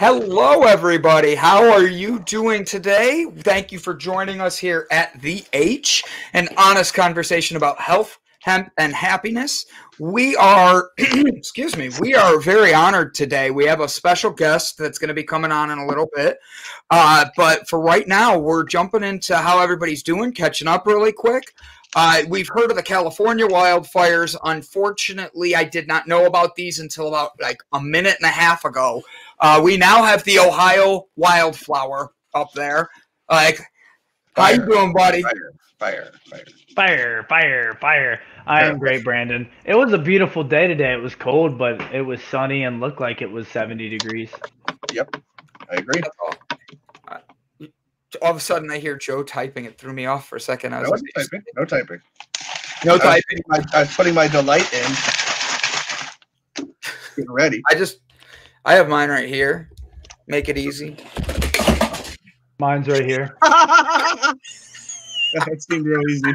Hello, everybody. How are you doing today? Thank you for joining us here at The H, an honest conversation about health, hemp, and happiness. We are, excuse me, we are very honored today. We have a special guest that's going to be coming on in a little bit. Uh, but for right now, we're jumping into how everybody's doing, catching up really quick. Uh, we've heard of the California wildfires. Unfortunately, I did not know about these until about like a minute and a half ago. Uh, we now have the Ohio wildflower up there. Like, how you doing, buddy? Fire, fire, fire. Fire, fire, fire. I am great, Brandon. It was a beautiful day today. It was cold, but it was sunny and looked like it was 70 degrees. Yep, I agree. All. Uh, of a sudden, I hear Joe typing. It threw me off for a second. I was No like, typing. No typing. no I was typing. I was putting my delight in. Getting ready. I just, I have mine right here. Make it easy. Mine's right here. that seemed real easy.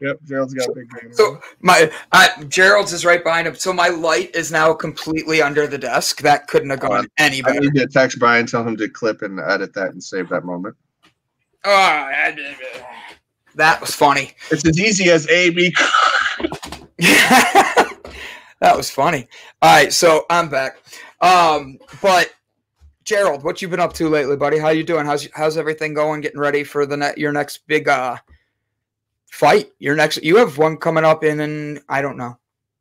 Yep, Gerald's got a big brain. So my uh, Gerald's is right behind him. So my light is now completely under the desk. That couldn't have gone any I better. need to text Brian, tell him to clip and edit that and save that moment. Ah, that was funny. It's as easy as A, B. that was funny. All right, so I'm back. Um, but Gerald, what you been up to lately, buddy? How you doing? How's how's everything going? Getting ready for the net your next big uh fight? Your next you have one coming up in, in I don't know.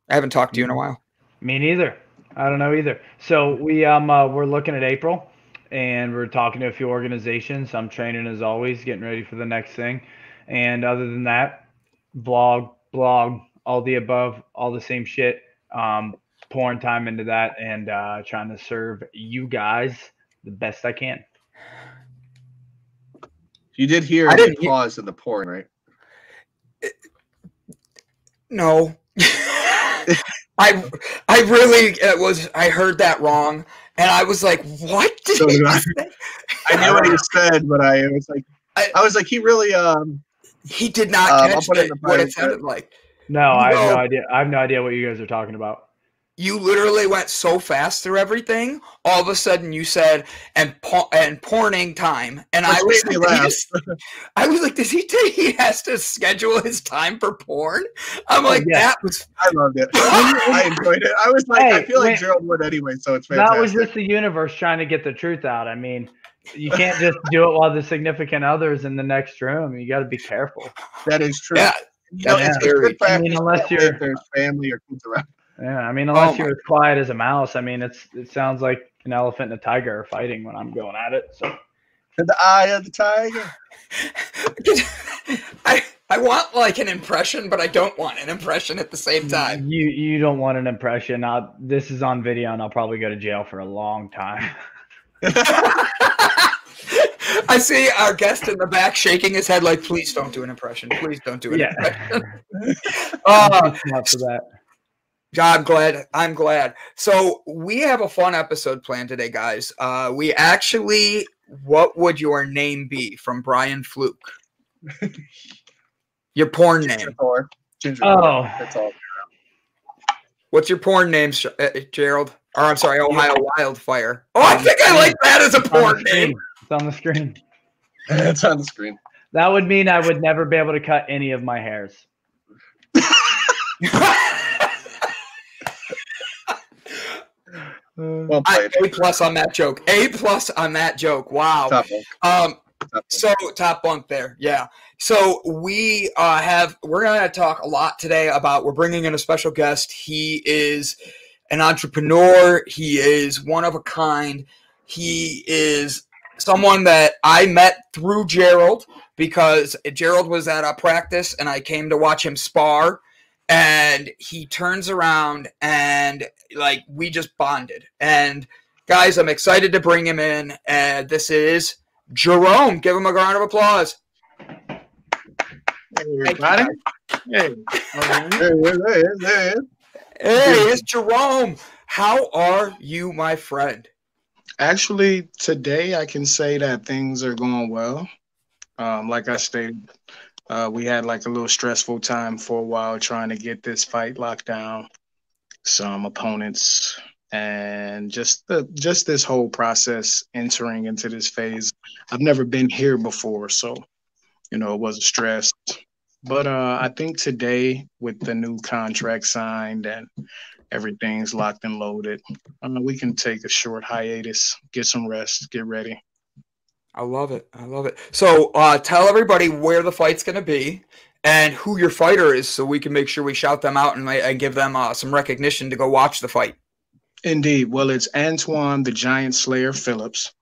I haven't talked to you in a while. Me neither. I don't know either. So we um uh, we're looking at April, and we're talking to a few organizations. I'm training as always, getting ready for the next thing. And other than that, vlog, blog, all the above, all the same shit. Um, pouring time into that and uh, trying to serve you guys the best I can. You did hear I the didn't hear- pause in the pouring, right? No. I I really it was I heard that wrong and I was like, what did So he I. say? I knew what he said, but I was like, I- I was like, he really, um, He did not Um, I'll catch it it, what it sounded like. No, I have No. no idea. I have no idea what you guys are talking about. You literally went so fast through everything. All of a sudden, you said and po- and porning time, and I was like, just- I was like, does he think he has to schedule his time for porn? I'm Oh, like, yeah. that was I loved it. I enjoyed it. I was like, I feel like wait. Gerald would anyway, so it's fantastic. That was just the universe trying to get the truth out. I mean, you can't just do it while the significant other is in the next room. You got to be careful. that is true. yeah. You know, that's it's very- good. I mean, unless you're- there's family or kids around. Yeah, I mean, unless Oh you're as quiet as a mouse. I mean, it's it sounds like an elephant and a tiger are fighting when I'm going at it. So In the eye of the tiger. I I want like an impression, but I don't want an impression at the same time. you you don't want an impression. I'll, this is on video, and I'll probably go to jail for a long time. I see our guest in the back shaking his head like, please don't do an impression. Please don't do an Yeah. impression. Uh, Not for that. I'm glad. I'm glad. So we have a fun episode planned today, guys. Uh, we actually, what would your name be from Brian Fluke? Your porn Ginger name. Thor. Ginger Oh. Thor. That's all. What's your porn name, uh, Gerald? Or I'm sorry, Ohio Wildfire. Oh, I think I like that as a porn the name. It's on the screen. it's on the screen. That would mean I would never be able to cut any of my hairs. Well I- played. A plus on that joke. A plus on that joke. Wow. Top. Um, Top so top bunk there, yeah. So we uh, have we're gonna talk a lot today about we're bringing in a special guest. He is an entrepreneur. He is one of a kind. He is someone that I met through Gerald because Gerald was at a practice and I came to watch him spar. And he turns around and like we just bonded. And guys, I'm excited to bring him in. And this is Jerome. Give him a round of applause. Hey, everybody. Hey. alright. There it is, there it is, there it is. Hey, it's Jerome. How are you, my friend? Actually, today I can say that things are going well. Um, like I stated, uh, we had like a little stressful time for a while trying to get this fight locked down. Some opponents and just the just this whole process entering into this phase. I've never been here before, so you know, it was a stress. But uh, I think today, with the new contract signed and everything's locked and loaded, uh, we can take a short hiatus, get some rest, get ready. I love it. I love it. So uh, tell everybody where the fight's going to be and who your fighter is so we can make sure we shout them out and, and give them uh, some recognition to go watch the fight. Indeed. Well, it's Antoine the Giant Slayer Phillips.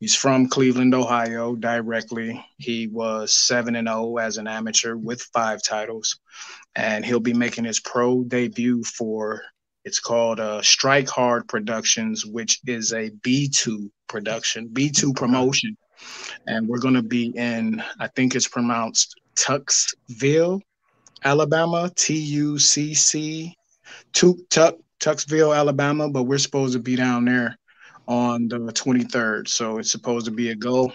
He's from Cleveland, Ohio, directly. He was 7 and 0 as an amateur with five titles. And he'll be making his pro debut for it's called uh, Strike Hard Productions, which is a B2 production, B2 promotion and we're going to be in, I think it's pronounced Tucksville, Alabama, T U C C, Tuck, Tucksville, Alabama, but we're supposed to be down there on the 23rd. So it's supposed to be a go,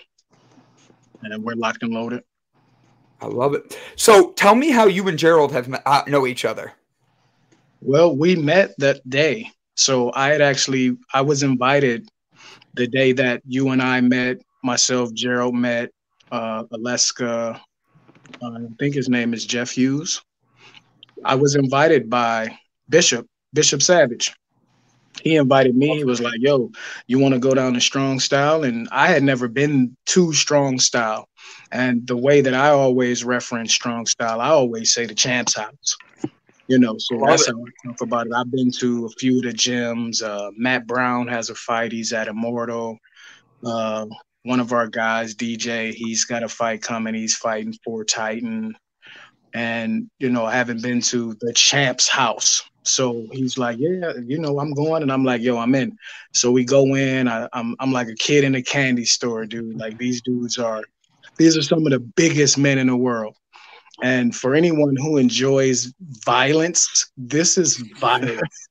and we're locked and loaded. I love it. So tell me how you and Gerald have met, uh, know each other. Well, we met that day. So I had actually I was invited the day that you and I met myself, Gerald met uh, Alaska. Uh, I think his name is Jeff Hughes. I was invited by Bishop, Bishop Savage. He invited me. He was like, "Yo, you want to go down to strong style?" And I had never been to strong style. And the way that I always reference strong style, I always say the champs house. You know, so that's how I talk about it. I've been to a few of the gyms. Uh, Matt Brown has a fight. He's at Immortal. Uh, one of our guys, DJ, he's got a fight coming. He's fighting for Titan. And, you know, I haven't been to the champ's house. So he's like, Yeah, you know, I'm going. And I'm like, Yo, I'm in. So we go in. I, I'm, I'm like a kid in a candy store, dude. Like these dudes are, these are some of the biggest men in the world. And for anyone who enjoys violence, this is violence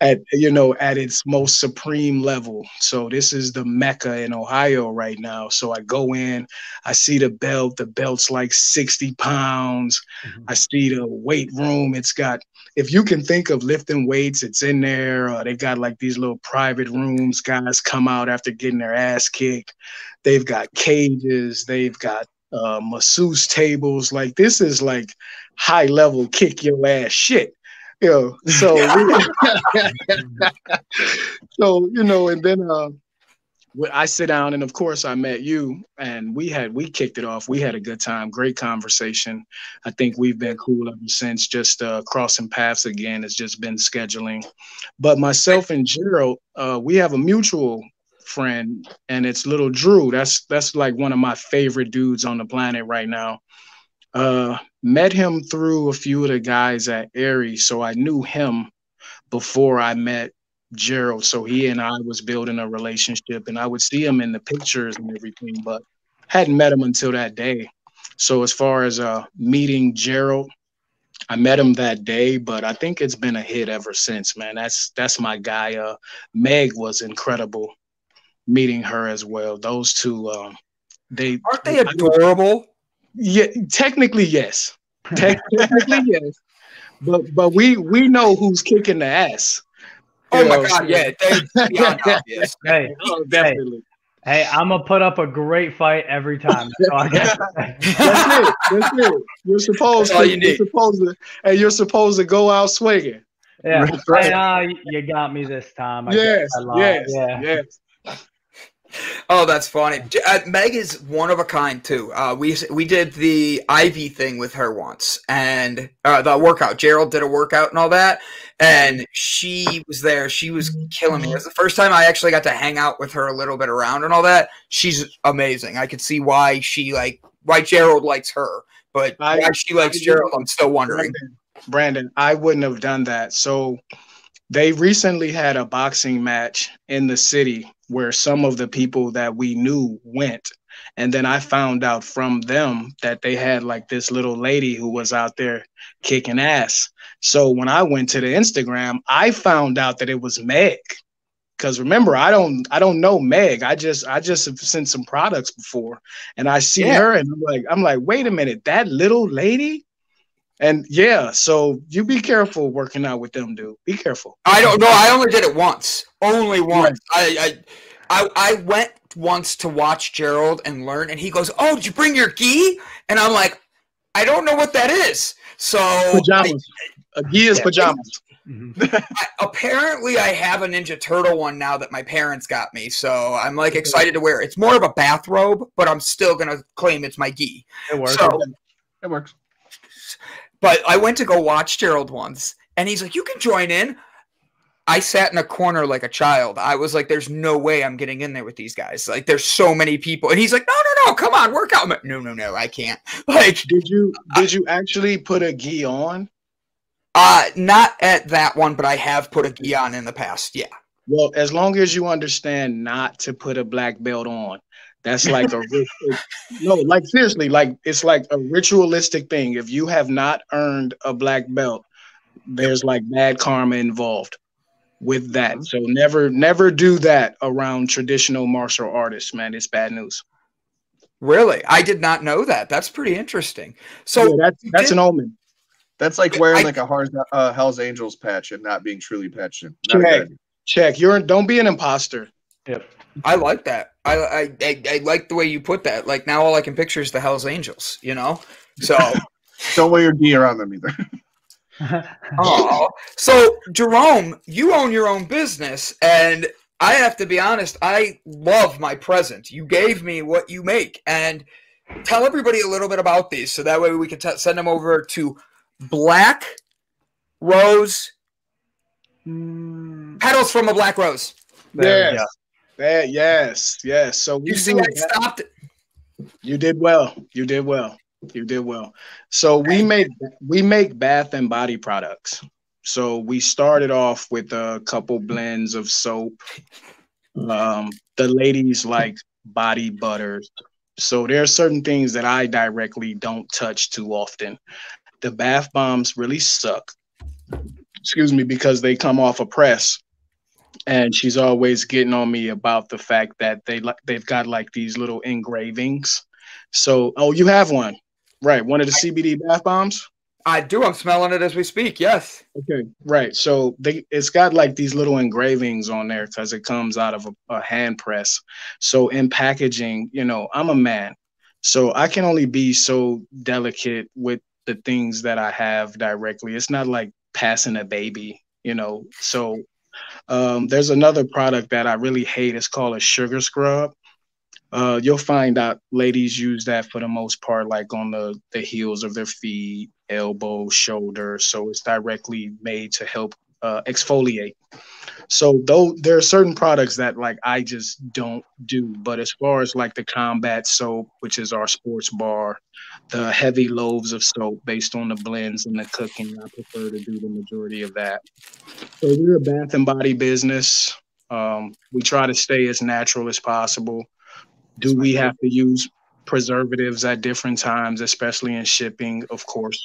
at you know at its most supreme level. So this is the mecca in Ohio right now. So I go in, I see the belt. The belt's like sixty pounds. Mm-hmm. I see the weight room. It's got if you can think of lifting weights, it's in there. Uh, they got like these little private rooms. Guys come out after getting their ass kicked. They've got cages. They've got uh, masseuse tables. Like this is like high level kick your ass shit know, so so you know, and then uh, I sit down, and of course, I met you, and we had we kicked it off. We had a good time, great conversation. I think we've been cool ever since. Just uh, crossing paths again has just been scheduling. But myself and Gerald, uh, we have a mutual friend, and it's little Drew. That's that's like one of my favorite dudes on the planet right now. Uh, met him through a few of the guys at Aries, so I knew him before I met Gerald. So he and I was building a relationship, and I would see him in the pictures and everything, but hadn't met him until that day. So as far as uh, meeting Gerald, I met him that day, but I think it's been a hit ever since, man. That's that's my guy. Uh, Meg was incredible meeting her as well. Those two, um, they aren't they adorable? Yeah, technically yes. technically yes. But but we we know who's kicking the ass. Oh my god, yeah, beyond obvious. Hey, oh, definitely. Hey, hey, I'm gonna put up a great fight every time. So That's it. That's it. You're supposed That's to. You are supposed to. And you're supposed to go out swinging. Yeah. Right. Hey, uh, you got me this time. I yes. Yes. Yeah. Yes. Oh, that's funny. Uh, Meg is one of a kind too. Uh, we we did the Ivy thing with her once, and uh, the workout. Gerald did a workout and all that, and she was there. She was killing me. It was the first time I actually got to hang out with her a little bit around and all that. She's amazing. I could see why she like why Gerald likes her, but I, why she likes I, Gerald, I'm still wondering. Brandon, Brandon, I wouldn't have done that. So they recently had a boxing match in the city where some of the people that we knew went. And then I found out from them that they had like this little lady who was out there kicking ass. So when I went to the Instagram, I found out that it was Meg. Cause remember, I don't I don't know Meg. I just I just have sent some products before and I see yeah. her and I'm like, I'm like, wait a minute, that little lady? And yeah, so you be careful working out with them, dude. Be careful. I don't know. I only did it once. Only once. I, I I I went once to watch Gerald and learn, and he goes, "Oh, did you bring your gi?" And I'm like, "I don't know what that is." So pajamas. I, a gi is pajamas. I, apparently, I have a Ninja Turtle one now that my parents got me, so I'm like excited to wear it. It's more of a bathrobe, but I'm still gonna claim it's my gi. It works. So, It works. But I went to go watch Gerald once, and he's like, "You can join in." I sat in a corner like a child. I was like, "There's no way I'm getting in there with these guys. Like, there's so many people." And he's like, "No, no, no, come on, work out." Like, no, no, no, I can't. Like, Did you did you actually put a gi on? uh, not at that one, but I have put a gi on in the past. Yeah. Well, as long as you understand not to put a black belt on, that's like a no, like seriously, like it's like a ritualistic thing. If you have not earned a black belt, there's like bad karma involved with that. So never, never do that around traditional martial artists, man. It's bad news. Really? I did not know that. That's pretty interesting. So Yeah, that's that's did- an omen. That's like wearing I- like a Hars, uh, Hell's Angels patch and not being truly patched in. Not Check. good. Check. You're don't be an imposter. Yep. I like that. I, I I I like the way you put that. Like now, all I can picture is the Hell's Angels. You know. So. Don't wear your D around them either. Oh, so Jerome, you own your own business, and I have to be honest. I love my present. You gave me what you make, and tell everybody a little bit about these, so that way we can t- send them over to Black Rose Mm, petals from a Black Rose. there Yes. That, yes, yes. So we You see, I stopped. You did well. You did well. You did well. So we make we make bath and body products. So we started off with a couple blends of soap. Um, the ladies like body butters. So there are certain things that I directly don't touch too often. The bath bombs really suck. Excuse me, because they come off a press and she's always getting on me about the fact that they like they've got like these little engravings. So, oh, you have one, right? One of the CBD bath bombs. I do. I'm smelling it as we speak. Yes. Okay, right. So they it's got like these little engravings on there because it comes out of a, a hand press. So in packaging, you know, I'm a man, so I can only be so delicate with the things that I have directly. It's not like passing a baby, you know. So um, there's another product that I really hate. It's called a sugar scrub. Uh, you'll find out ladies use that for the most part, like on the the heels of their feet, elbow, shoulder. So it's directly made to help uh, exfoliate. So though there are certain products that like I just don't do, but as far as like the combat soap, which is our sports bar, the heavy loaves of soap based on the blends and the cooking, I prefer to do the majority of that. So we're a bath and body business. Um, we try to stay as natural as possible. Do we have to use preservatives at different times, especially in shipping? Of course.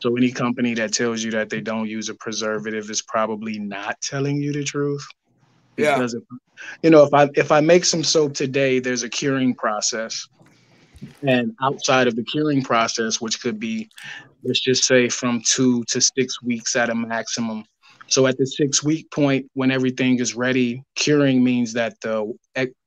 So any company that tells you that they don't use a preservative is probably not telling you the truth. Yeah. Because if, you know, if I if I make some soap today, there's a curing process. And outside of the curing process, which could be, let's just say from two to six weeks at a maximum. So at the six week point, when everything is ready, curing means that the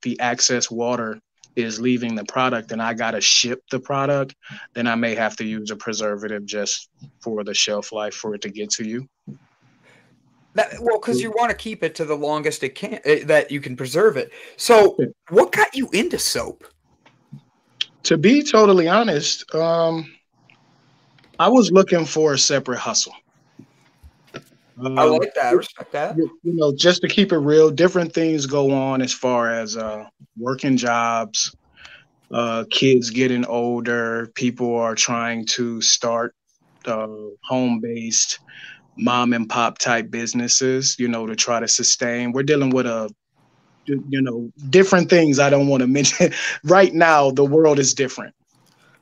the excess water is leaving the product and I got to ship the product, then I may have to use a preservative just for the shelf life for it to get to you. That, well, because you want to keep it to the longest it can uh, that you can preserve it. So, what got you into soap? To be totally honest, um, I was looking for a separate hustle. Um, I like that. I respect that. you know, just to keep it real, different things go on as far as uh, working jobs, uh, kids getting older, people are trying to start uh, home based mom and pop type businesses, you know, to try to sustain. We're dealing with a you know different things i don't want to mention right now the world is different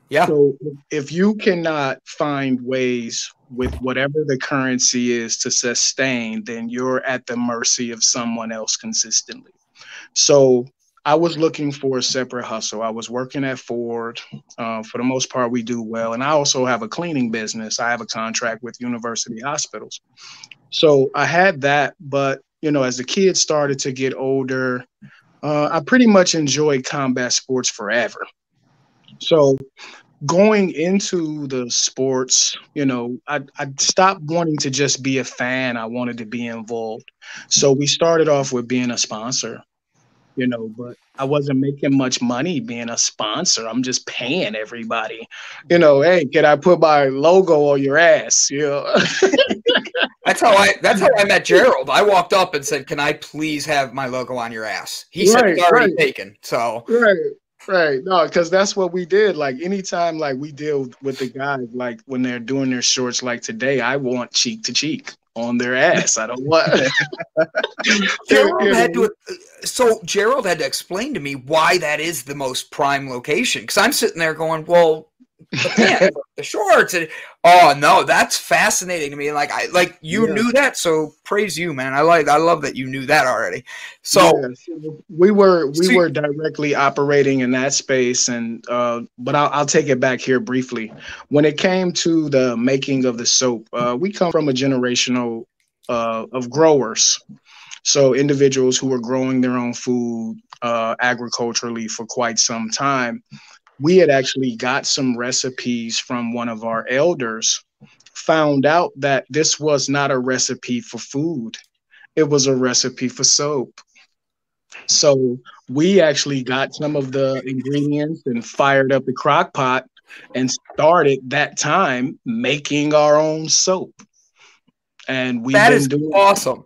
Yeah. so if you cannot find ways with whatever the currency is to sustain then you're at the mercy of someone else consistently so I was looking for a separate hustle. I was working at Ford. Uh, for the most part, we do well. And I also have a cleaning business. I have a contract with university hospitals. So I had that. But, you know, as the kids started to get older, uh, I pretty much enjoyed combat sports forever. So going into the sports, you know, I, I stopped wanting to just be a fan. I wanted to be involved. So we started off with being a sponsor, you know, but I wasn't making much money being a sponsor. I'm just paying everybody, you know, hey, can I put my logo on your ass? You know? that's how I that's how I met Gerald. I walked up and said, Can I please have my logo on your ass? He right, said it's already right. taken. So right. Right. No, because that's what we did. Like anytime like we deal with the guys, like when they're doing their shorts like today, I want cheek to cheek on their ass. I don't want Gerald had to so Gerald had to explain to me why that is the most prime location. Cause I'm sitting there going, Well, the pants, the shorts, and oh no, that's fascinating to me. Like I like you yeah. knew that, so praise you, man. I like I love that you knew that already. So, yeah, so we were we were directly operating in that space, and uh, but I'll, I'll take it back here briefly. When it came to the making of the soap, uh, we come from a generational uh, of growers. So individuals who were growing their own food uh, agriculturally for quite some time we had actually got some recipes from one of our elders, found out that this was not a recipe for food, it was a recipe for soap. So we actually got some of the ingredients and fired up the crock pot and started that time making our own soap. And we that is doing awesome.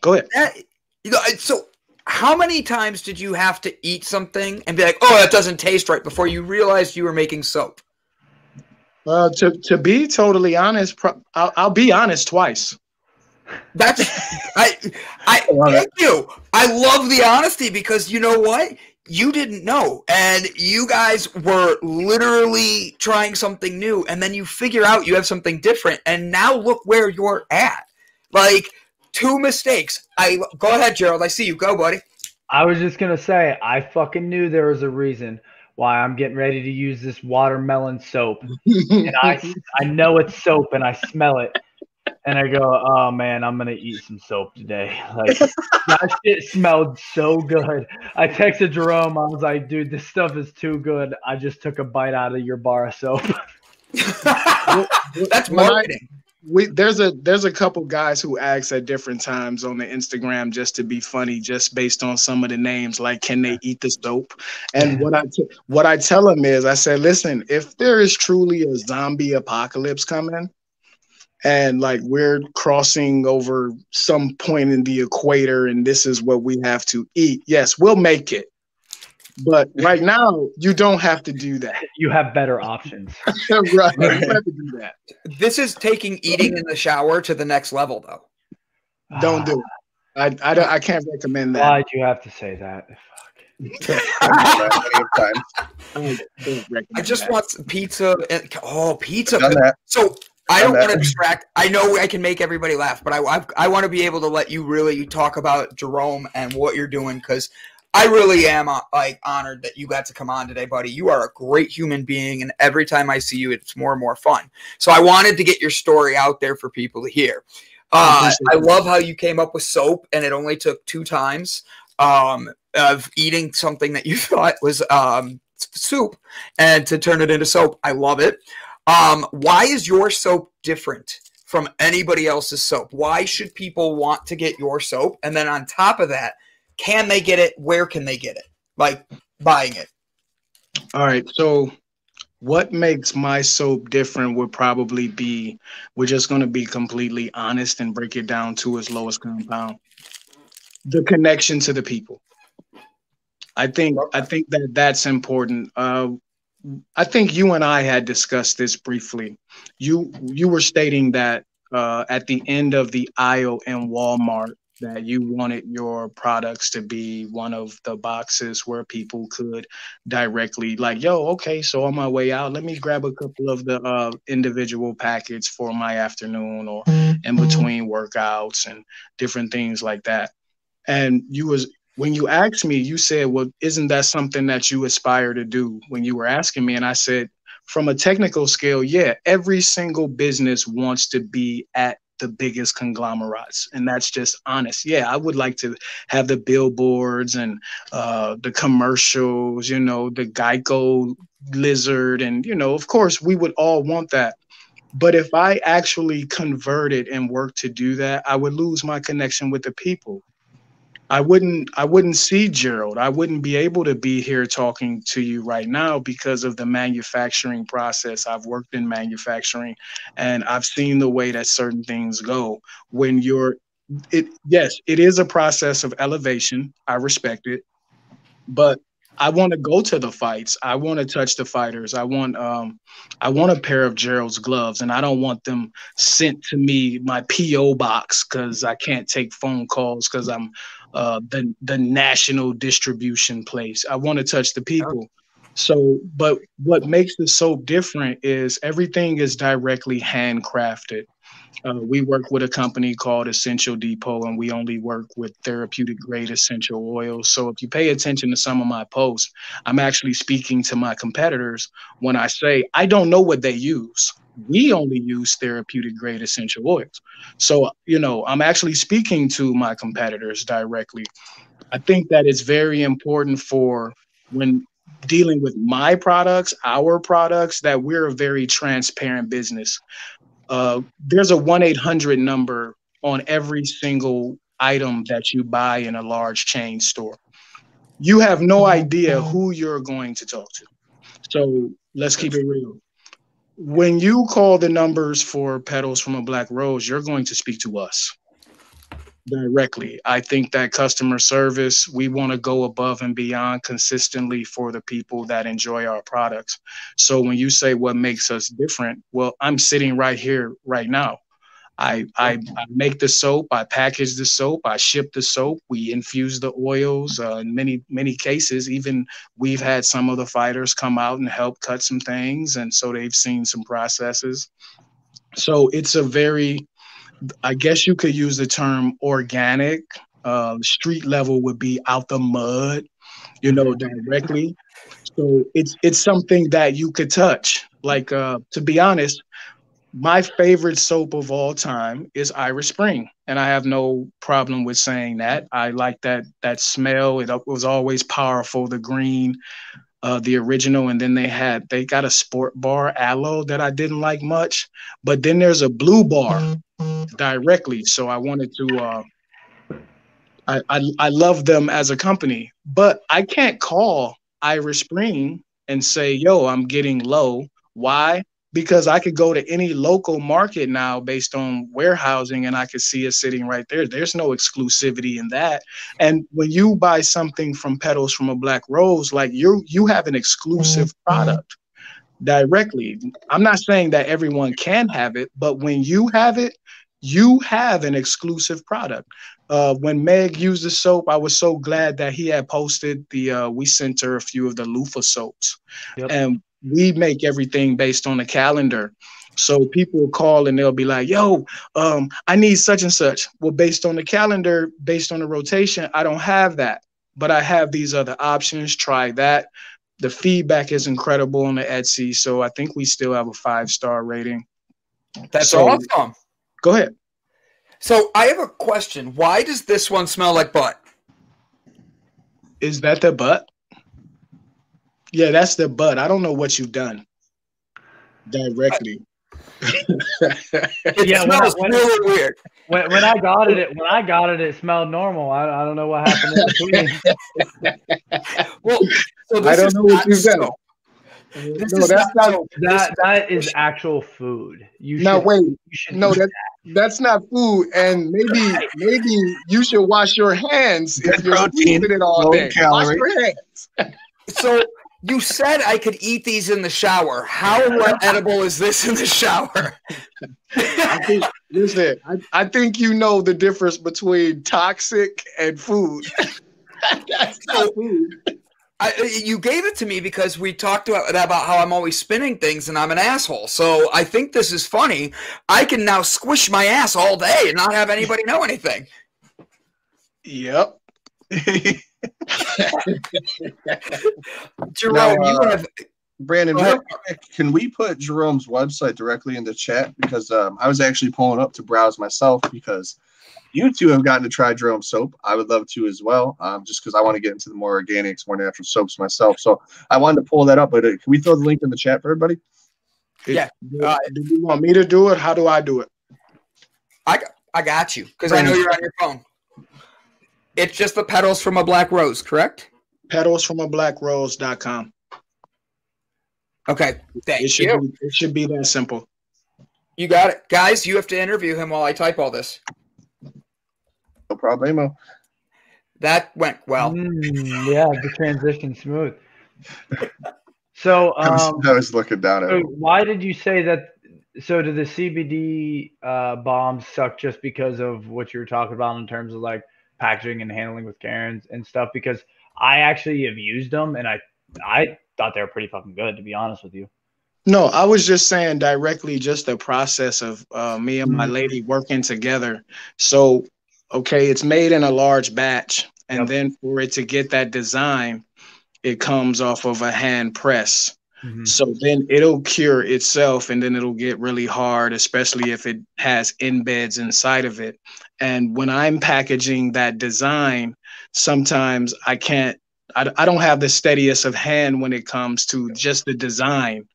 Go ahead. That, you know, so how many times did you have to eat something and be like, "Oh, that doesn't taste right," before you realized you were making soap? Uh, to to be totally honest, pro- I'll, I'll be honest twice. That's I I thank you. I love the honesty because you know what? You didn't know, and you guys were literally trying something new, and then you figure out you have something different, and now look where you're at. Like two mistakes. I go ahead, Gerald. I see you. Go, buddy. I was just gonna say I fucking knew there was a reason why I'm getting ready to use this watermelon soap, and I I know it's soap and I smell it, and I go, oh man, I'm gonna eat some soap today. Like that shit smelled so good. I texted Jerome. I was like, dude, this stuff is too good. I just took a bite out of your bar of soap. That's marketing we there's a there's a couple guys who ask at different times on the Instagram just to be funny, just based on some of the names, like can they eat the soap? And what I t- what I tell them is, I said, listen, if there is truly a zombie apocalypse coming, and like we're crossing over some point in the equator, and this is what we have to eat, yes, we'll make it. But right now, you don't have to do that. You have better options. right. You have to do that. This is taking eating in the shower to the next level, though. Don't do it. Ah. I, I, I can't recommend that. Why'd you have to say that? I just want pizza. And, oh, pizza. So I don't want to distract. I know I can make everybody laugh, but I, I, I want to be able to let you really talk about Jerome and what you're doing because I really am uh, like honored that you got to come on today, buddy. You are a great human being, and every time I see you, it's more and more fun. So I wanted to get your story out there for people to hear. Uh, I love how you came up with soap, and it only took two times um, of eating something that you thought was um, soup, and to turn it into soap. I love it. Um, why is your soap different from anybody else's soap? Why should people want to get your soap? And then on top of that can they get it? Where can they get it? Like buying it. All right. So what makes my soap different would probably be we're just going to be completely honest and break it down to its lowest compound the connection to the people i think i think that that's important uh, i think you and i had discussed this briefly you you were stating that uh, at the end of the aisle in walmart that you wanted your products to be one of the boxes where people could directly like yo okay so on my way out let me grab a couple of the uh, individual packets for my afternoon or mm-hmm. in between workouts and different things like that and you was when you asked me, you said, Well, isn't that something that you aspire to do when you were asking me? And I said, From a technical scale, yeah, every single business wants to be at the biggest conglomerates and that's just honest. Yeah i would like to have the billboards and uh, the commercials you know the geico lizard and you know of course we would all want that. But if i actually converted and worked to do that i would lose my connection with the people I wouldn't I wouldn't see Gerald. I wouldn't be able to be here talking to you right now because of the manufacturing process. I've worked in manufacturing and I've seen the way that certain things go when you're it yes, it is a process of elevation. I respect it. But I want to go to the fights. I want to touch the fighters. I want um I want a pair of Gerald's gloves and I don't want them sent to me my PO box cuz I can't take phone calls cuz I'm uh, the the national distribution place. I want to touch the people. So, but what makes the soap different is everything is directly handcrafted. Uh, we work with a company called Essential Depot, and we only work with therapeutic grade essential oils. So, if you pay attention to some of my posts, I'm actually speaking to my competitors when I say I don't know what they use we only use therapeutic grade essential oils. So, you know, I'm actually speaking to my competitors directly. I think that it's very important for when dealing with my products, our products, that we're a very transparent business. Uh, there's a 1 800 number on every single item that you buy in a large chain store. You have no idea who you're going to talk to. So let's keep it real when you call the numbers for petals from a black rose, you're going to speak to us directly. I think that customer service, we want to go above and beyond consistently for the people that enjoy our products. So when you say what makes us different, well, I'm sitting right here right now. I, I, I, make the soap, I package the soap, I ship the soap, we infuse the oils. Uh, in many, many cases, even we've had some of the fighters come out and help cut some things. And so they've seen some processes. So it's a very, I guess you could use the term organic. Uh, street level would be out the mud, you know, directly. So it's it's something that you could touch. Like uh, to be honest, my favorite soap of all time is Irish Spring, and I have no problem with saying that. I like that that smell. It was always powerful. The green, uh, the original, and then they had they got a sport bar aloe that I didn't like much, but then there's a blue bar directly. So I wanted to. Uh, I, I I love them as a company, but I can't call Irish Spring and say, "Yo, I'm getting low." Why? because I could go to any local market now based on warehousing and I could see it sitting right there. There's no exclusivity in that. And when you buy something from Petals from a Black Rose, like you you have an exclusive mm-hmm. product directly. I'm not saying that everyone can have it, but when you have it, you have an exclusive product. Uh, when Meg used the soap, I was so glad that he had posted the. Uh, we sent her a few of the loofah soaps, yep. and we make everything based on a calendar. So people call and they'll be like, yo, um, I need such and such. Well, based on the calendar, based on the rotation, I don't have that, but I have these other options. Try that. The feedback is incredible on the Etsy. So I think we still have a five star rating. That's so, awesome. Go ahead. So I have a question. Why does this one smell like butt? Is that the butt? Yeah, that's the butt. I don't know what you've done directly. yeah, smells when, really when, weird. When, when, I got it, when I got it, it smelled normal. I, I don't know what happened in between. well, so I don't know what you've done. This no, that's not, not that. That is actual food. You no, wait. You no, that, that, that's not food. And maybe maybe you should wash your hands if you're protein, it all day. Wash your hands. so you said I could eat these in the shower. How edible is this in the shower? I think, listen, I, I think you know the difference between toxic and food. That's not food. I, you gave it to me because we talked about, about how I'm always spinning things and I'm an asshole. So I think this is funny. I can now squish my ass all day and not have anybody know anything. Yep. Jerome, now, uh, you have Brandon, quick, can we put Jerome's website directly in the chat? Because um, I was actually pulling up to browse myself because you two have gotten to try Jerome soap. I would love to as well, um, just because I want to get into the more organics, more natural soaps myself. So I wanted to pull that up, but uh, can we throw the link in the chat for everybody? Yeah. Uh, do you want me to do it? How do I do it? I, I got you because I know you're on your phone. It's just the petals from a black rose, correct? Petals from a black rose.com. Okay. Thank it should you. Be, it should be that simple. You got it. Guys, you have to interview him while I type all this. No problemo. That went well. Mm, yeah, the transition smooth. So um, I, was, I, was, looking down at. So why did you say that? So do the CBD uh, bombs suck just because of what you were talking about in terms of like packaging and handling with Karens and stuff? Because I actually have used them and I I thought they were pretty fucking good to be honest with you. No, I was just saying directly just the process of uh, me and my mm-hmm. lady working together. So okay, it's made in a large batch, and yep. then for it to get that design, it comes off of a hand press. Mm-hmm. So then it'll cure itself and then it'll get really hard, especially if it has embeds inside of it. And when I'm packaging that design, sometimes I can't, I, I don't have the steadiest of hand when it comes to just the design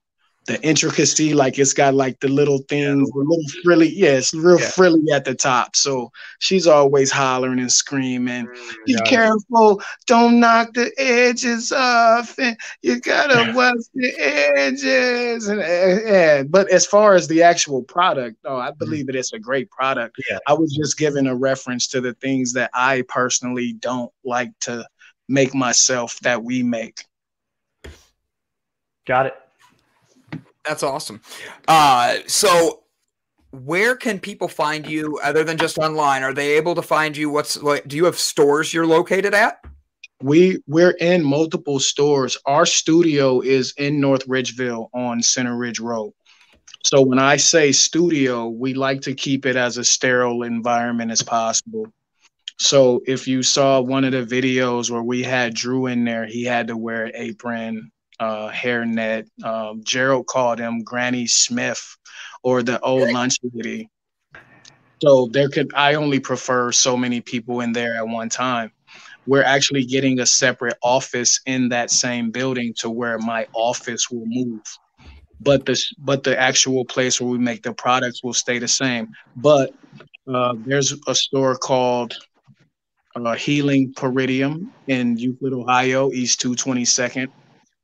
the intricacy, like it's got like the little things, yeah. the little frilly, yeah, it's real yeah. frilly at the top. So she's always hollering and screaming, mm, "Be careful! Don't knock the edges off, and you gotta wash the edges." And, and but as far as the actual product, no, I mm-hmm. believe it is a great product. Yeah. I was just giving a reference to the things that I personally don't like to make myself that we make. Got it. That's awesome. Uh, so where can people find you other than just online? Are they able to find you? What's like, do you have stores you're located at? We we're in multiple stores. Our studio is in North Ridgeville on Center Ridge Road. So when I say studio, we like to keep it as a sterile environment as possible. So if you saw one of the videos where we had Drew in there, he had to wear an apron uh, hairnet. Um, Gerald called him Granny Smith or the old lunch lady. So there could I only prefer so many people in there at one time. We're actually getting a separate office in that same building to where my office will move. But the but the actual place where we make the products will stay the same. But uh, there's a store called uh, Healing Peridium in Euclid, Ohio, East 222nd.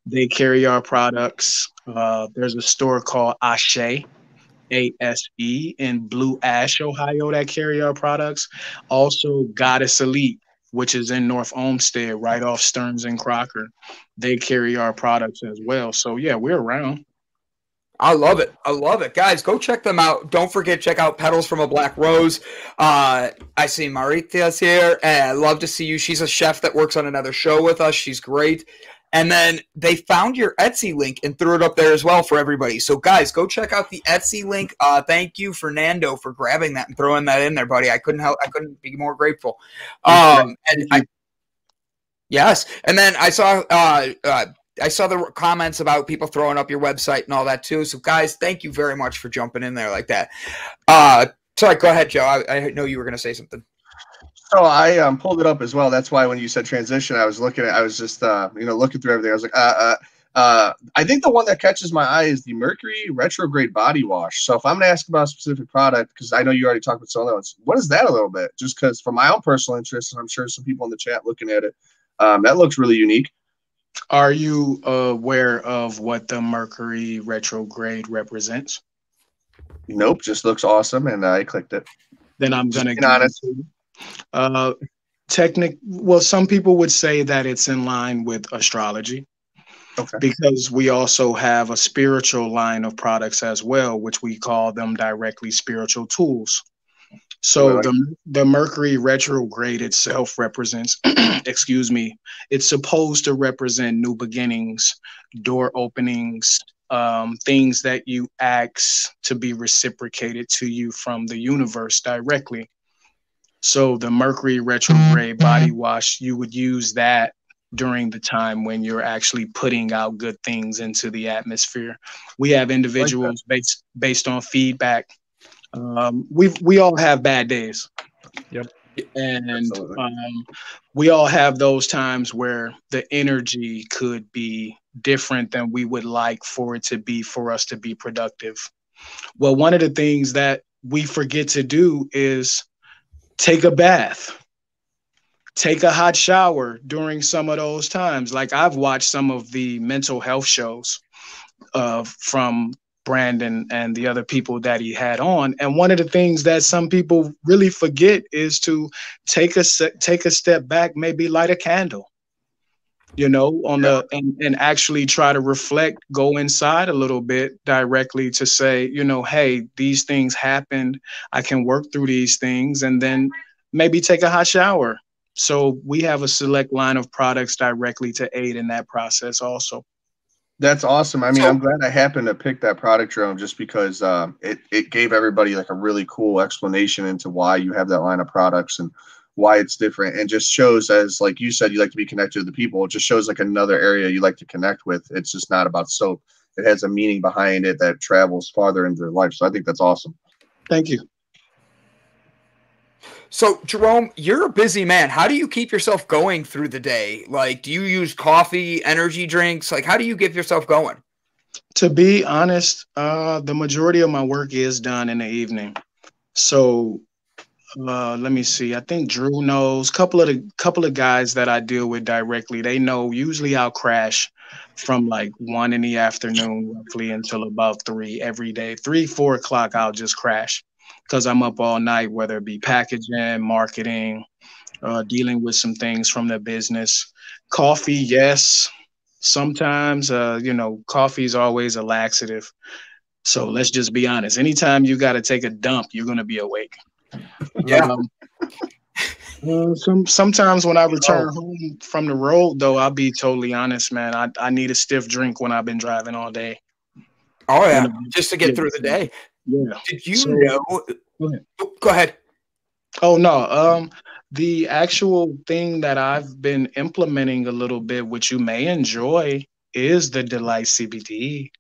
They carry our products. Uh, there's a store called Ase, A S E, in Blue Ash, Ohio, that carry our products. Also, Goddess Elite, which is in North Olmsted, right off Stearns and Crocker. They carry our products as well. So, yeah, we're around. I love it. I love it. Guys, go check them out. Don't forget, check out Petals from a Black Rose. Uh, I see Marita's here. And I love to see you. She's a chef that works on another show with us. She's great. And then they found your Etsy link and threw it up there as well for everybody. So guys, go check out the Etsy link. Uh, thank you, Fernando, for grabbing that and throwing that in there, buddy. I couldn't help. I couldn't be more grateful. Um, and I, yes, and then I saw. Uh, uh, I saw the comments about people throwing up your website and all that too. So, guys, thank you very much for jumping in there like that. Uh, sorry, go ahead, Joe. I, I know you were going to say something. So I um, pulled it up as well. That's why when you said transition, I was looking at, I was just, uh, you know, looking through everything. I was like, uh, uh, uh, I think the one that catches my eye is the Mercury Retrograde Body Wash. So if I'm going to ask about a specific product, because I know you already talked about some of those, what is that a little bit? Just because for my own personal interest, and I'm sure some people in the chat looking at it, um, that looks really unique. Are you aware of what the Mercury Retrograde represents? Nope, just looks awesome, and I clicked it. Then I'm going to honest. Uh, technic well some people would say that it's in line with astrology okay. because we also have a spiritual line of products as well which we call them directly spiritual tools so right. the, the mercury retrograde itself represents excuse me it's supposed to represent new beginnings door openings um, things that you ask to be reciprocated to you from the universe directly So the mercury retrograde body wash, you would use that during the time when you're actually putting out good things into the atmosphere. We have individuals like based based on feedback. Um, we we all have bad days. Yep. And um, we all have those times where the energy could be different than we would like for it to be for us to be productive. Well, one of the things that we forget to do is take a bath take a hot shower during some of those times. Like I've watched some of the mental health shows uh, from Brandon and the other people that he had on. And one of the things that some people really forget is to take a take a step back, maybe light a candle, you know, on yeah. the and, and actually try to reflect, go inside a little bit directly to say, you know, hey, these things happened. I can work through these things and then maybe take a hot shower so we have a select line of products directly to aid in that process also. That's awesome. I mean, so, I'm glad I happened to pick that product Jerome just because um, it, it gave everybody like a really cool explanation into why you have that line of products and why it's different and just shows as like you said you like to be connected to the people it just shows like another area you like to connect with it's just not about soap it has a meaning behind it that travels farther into their life so i think that's awesome thank you so, Jerome, you're a busy man. How do you keep yourself going through the day? Like, do you use coffee, energy drinks? Like, how do you get yourself going? To be honest, uh, the majority of my work is done in the evening. So, uh, let me see. I think Drew knows. Couple of the couple of guys that I deal with directly, they know. Usually, I'll crash from like one in the afternoon, roughly until about three every day. Three, four o'clock, I'll just crash because I'm up all night, whether it be packaging, marketing, uh, dealing with some things from the business. Coffee, yes. Sometimes, uh, you know, coffee is always a laxative. So let's just be honest. Anytime you got to take a dump, you're going to be awake. Yeah. Um, uh, some sometimes when I return home from the road, though, I'll be totally honest, man. I, I need a stiff drink when I've been driving all day. Oh yeah, just to get yeah. through the day. Yeah. Did you so, know? Go ahead. Oh, go ahead. Oh no. Um, the actual thing that I've been implementing a little bit, which you may enjoy, is the Delight CBD.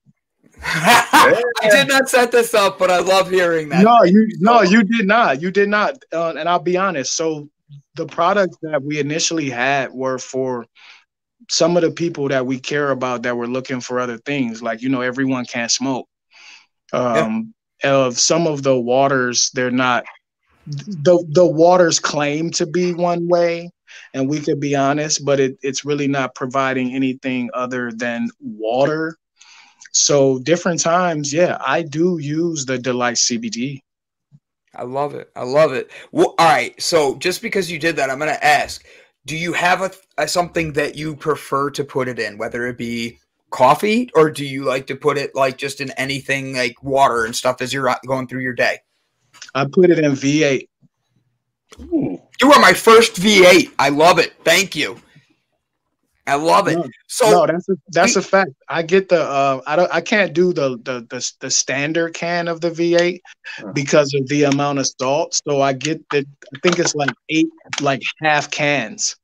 I did not set this up, but I love hearing that. No, you no, you did not. You did not. Uh, and I'll be honest. So the products that we initially had were for some of the people that we care about that were looking for other things. Like you know, everyone can't smoke. Um, of some of the waters they're not the the waters claim to be one way and we could be honest but it, it's really not providing anything other than water so different times yeah i do use the delight cbd i love it i love it well, all right so just because you did that i'm going to ask do you have a, a something that you prefer to put it in whether it be coffee or do you like to put it like just in anything like water and stuff as you're uh, going through your day? I put it in V8. Ooh. You are my first V8. I love it. Thank you. I love it. No, so no, that's a, that's we, a fact. I get the uh, I don't I can't do the, the the the standard can of the V8 uh-huh. because of the amount of salt. So I get the I think it's like eight like half cans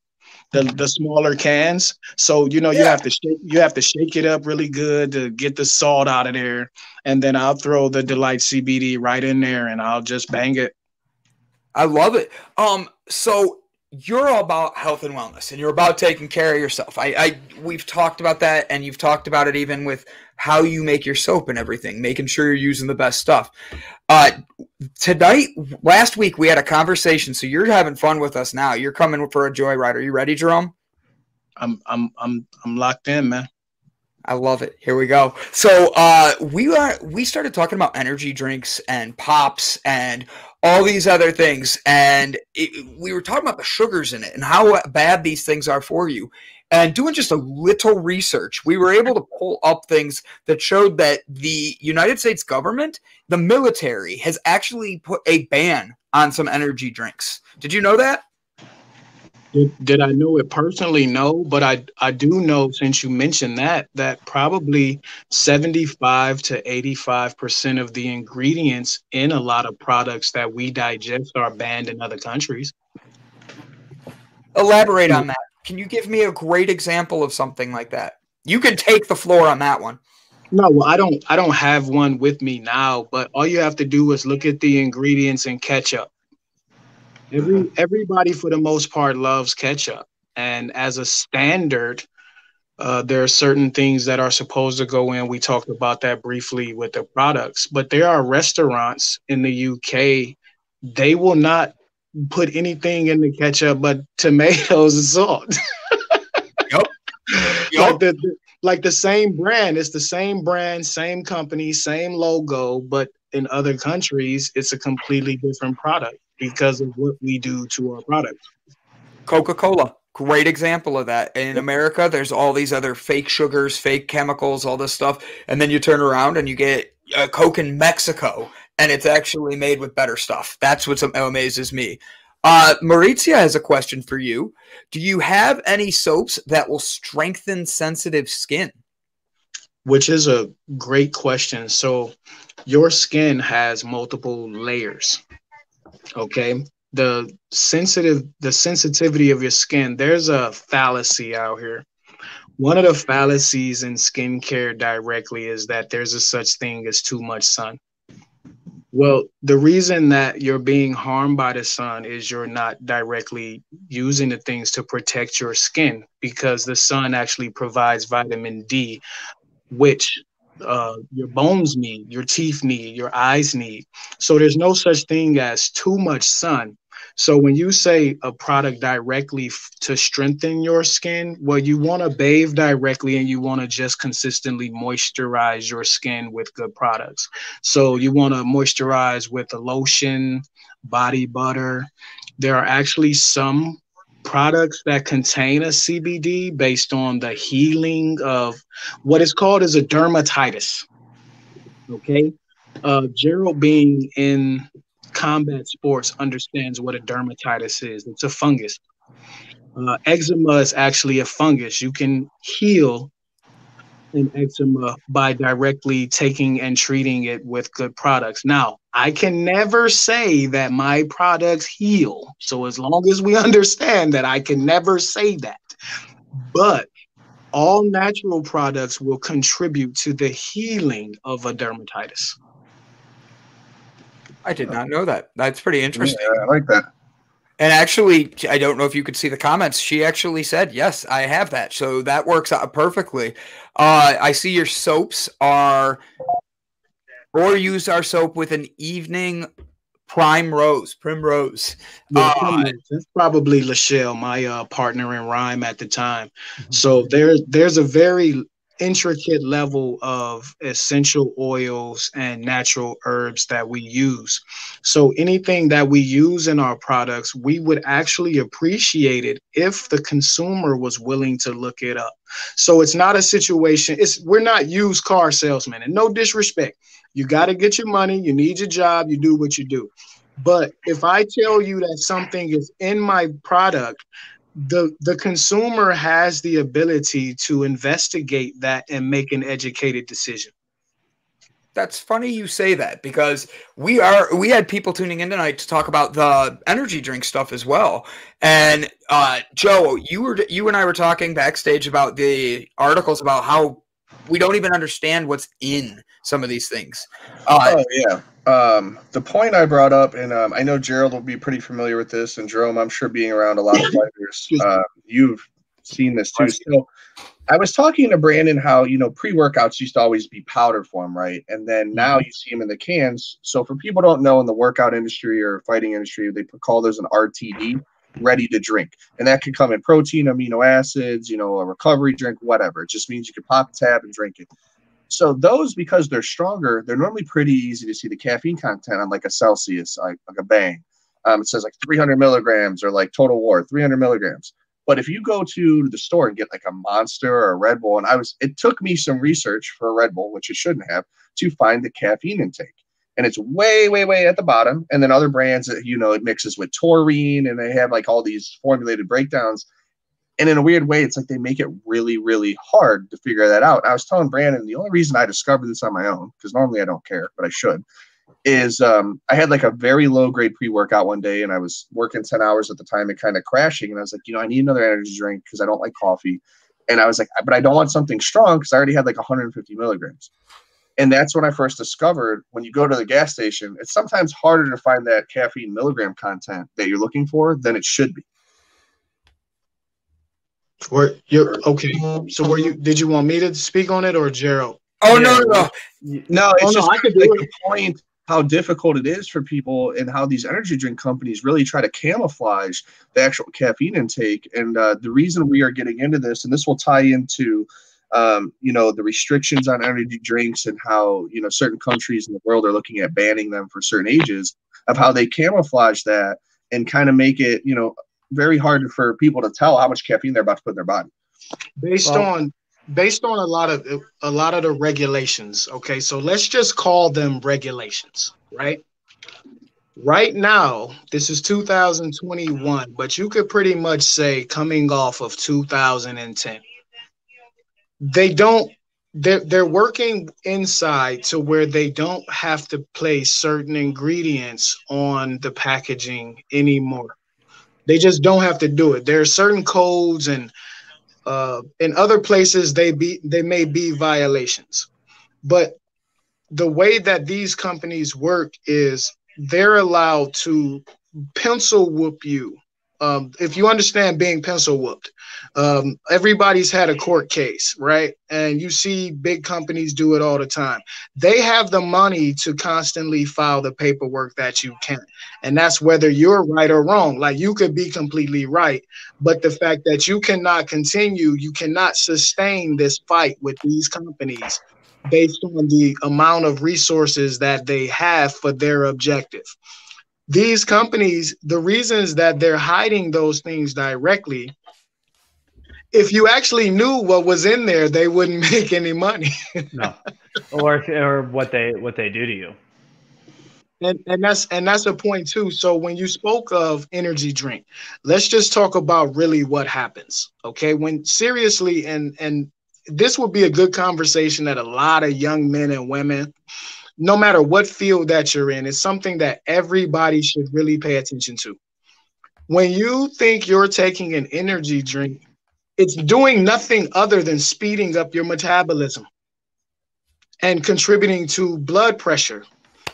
the the smaller cans. So you know you have to shake you have to shake it up really good to get the salt out of there, and then I'll throw the delight CBD right in there, and I'll just bang it. I love it. Um, so you're all about health and wellness, and you're about taking care of yourself. I, I we've talked about that, and you've talked about it even with how you make your soap and everything, making sure you're using the best stuff. Uh, tonight, last week we had a conversation, so you're having fun with us now. You're coming for a joyride. Are you ready, Jerome? I'm I'm I'm I'm locked in, man. I love it. Here we go. So uh, we are we started talking about energy drinks and pops and all these other things, and it, we were talking about the sugars in it and how bad these things are for you. And doing just a little research, we were able to pull up things that showed that the United States government, the military, has actually put a ban on some energy drinks. Did you know that? Did, did I know it personally? No, but I I do know since you mentioned that that probably 75 to 85 percent of the ingredients in a lot of products that we digest are banned in other countries. Elaborate on that. Can you give me a great example of something like that? You can take the floor on that one. No, well, I don't I don't have one with me now, but all you have to do is look at the ingredients and ketchup. Every everybody for the most part loves ketchup. And as a standard, uh, there are certain things that are supposed to go in. We talked about that briefly with the products, but there are restaurants in the UK, they will not put anything in the ketchup but tomatoes and salt. yep. yep. Like the, like the same brand. It's the same brand, same company, same logo, but in other countries, it's a completely different product because of what we do to our product. Coca Cola, great example of that. In America, there's all these other fake sugars, fake chemicals, all this stuff. And then you turn around and you get a Coke in Mexico, and it's actually made with better stuff. That's what amazes me. Uh, Maritza has a question for you. Do you have any soaps that will strengthen sensitive skin? Which is a great question. So, your skin has multiple layers. Okay. The sensitive, the sensitivity of your skin, there's a fallacy out here. One of the fallacies in skincare directly is that there's a such thing as too much sun. Well, the reason that you're being harmed by the sun is you're not directly using the things to protect your skin because the sun actually provides vitamin D, which uh, your bones need, your teeth need, your eyes need. So there's no such thing as too much sun. So when you say a product directly f- to strengthen your skin, well, you want to bathe directly and you want to just consistently moisturize your skin with good products. So you want to moisturize with a lotion, body butter. There are actually some products that contain a CBD based on the healing of what is called as a dermatitis. Okay. Uh, Gerald being in combat sports understands what a dermatitis is. It's a fungus. Uh, eczema is actually a fungus. You can heal an eczema by directly taking and treating it with good products. Now, I can never say that my products heal. So, as long as we understand that, I can never say that. But all natural products will contribute to the healing of a dermatitis. I did not know that. That's pretty interesting. Yeah, I like that. And actually, I don't know if you could see the comments. She actually said, "Yes, I have that." So that works out perfectly. Uh, I see your soaps are, or use our soap with an evening prime rose, primrose. Yeah, uh, that's probably Lachelle, my uh, partner in rhyme at the time. Mm-hmm. So there, there's a very intricate level of essential oils and natural herbs that we use. So anything that we use in our products, we would actually appreciate it if the consumer was willing to look it up. So it's not a situation, it's we're not used car salesmen and no disrespect. You got to get your money, you need your job, you do what you do. But if I tell you that something is in my product the the consumer has the ability to investigate that and make an educated decision. That's funny you say that because we are we had people tuning in tonight to talk about the energy drink stuff as well. And uh, joe you were you and i were talking backstage about the articles about how we don't even understand what's in some of these things uh, oh yeah um, the point I brought up, and um, I know Gerald will be pretty familiar with this, and Jerome, I'm sure being around a lot of fighters, uh, you've seen this too. So I was talking to Brandon how you know pre-workouts used to always be powder form, right? And then now mm-hmm. you see them in the cans. So for people don't know in the workout industry or fighting industry, they call those an RTD, ready to drink, and that can come in protein, amino acids, you know, a recovery drink, whatever. It just means you can pop a tab and drink it. So those, because they're stronger, they're normally pretty easy to see the caffeine content on like a Celsius, like, like a Bang. Um, it says like 300 milligrams or like Total War, 300 milligrams. But if you go to the store and get like a Monster or a Red Bull, and I was, it took me some research for a Red Bull, which it shouldn't have, to find the caffeine intake. and it's way, way, way at the bottom. And then other brands that you know it mixes with taurine, and they have like all these formulated breakdowns. And in a weird way, it's like they make it really, really hard to figure that out. I was telling Brandon the only reason I discovered this on my own, because normally I don't care, but I should, is um, I had like a very low grade pre workout one day, and I was working ten hours at the time and kind of crashing. And I was like, you know, I need another energy drink because I don't like coffee. And I was like, but I don't want something strong because I already had like 150 milligrams. And that's when I first discovered when you go to the gas station, it's sometimes harder to find that caffeine milligram content that you're looking for than it should be. Were you okay? So were you? Did you want me to speak on it or Gerald? Oh no, no, no, no! It's oh, just no, I could like the point how difficult it is for people and how these energy drink companies really try to camouflage the actual caffeine intake. And uh, the reason we are getting into this, and this will tie into, um, you know, the restrictions on energy drinks and how, you know, certain countries in the world are looking at banning them for certain ages, of how they camouflage that and kind of make it, you know, very hard for people to tell how much caffeine they're about to put in their body. Based well, on based on a lot of a lot of the regulations okay? So let's just call them regulations right? Right now this is 2021 but you could pretty much say coming off of 2010 they don't they're, they're working inside to where they don't have to place certain ingredients on the packaging anymore they just don't have to do it. There are certain codes and uh, in other places, they be they may be violations, but the way that these companies work is they're allowed to pencil whoop you um, if you understand being pencil whooped, um, everybody's had a court case, right? And you see big companies do it all the time. They have the money to constantly file the paperwork that you can. And that's whether you're right or wrong. Like you could be completely right, but the fact that you cannot continue, you cannot sustain this fight with these companies based on the amount of resources that they have for their objective these companies, the reasons that they're hiding those things directly, if you actually knew what was in there, they wouldn't make any money. no, or or what they what they do to you. And, and that's and that's a point too. So when you spoke of energy drink, let's just talk about really what happens. Okay, when seriously and and this would be a good conversation that a lot of young men and women no matter what field that you're in, it's something that everybody should really pay attention to. When you think you're taking an energy drink, it's doing nothing other than speeding up your metabolism and contributing to blood pressure.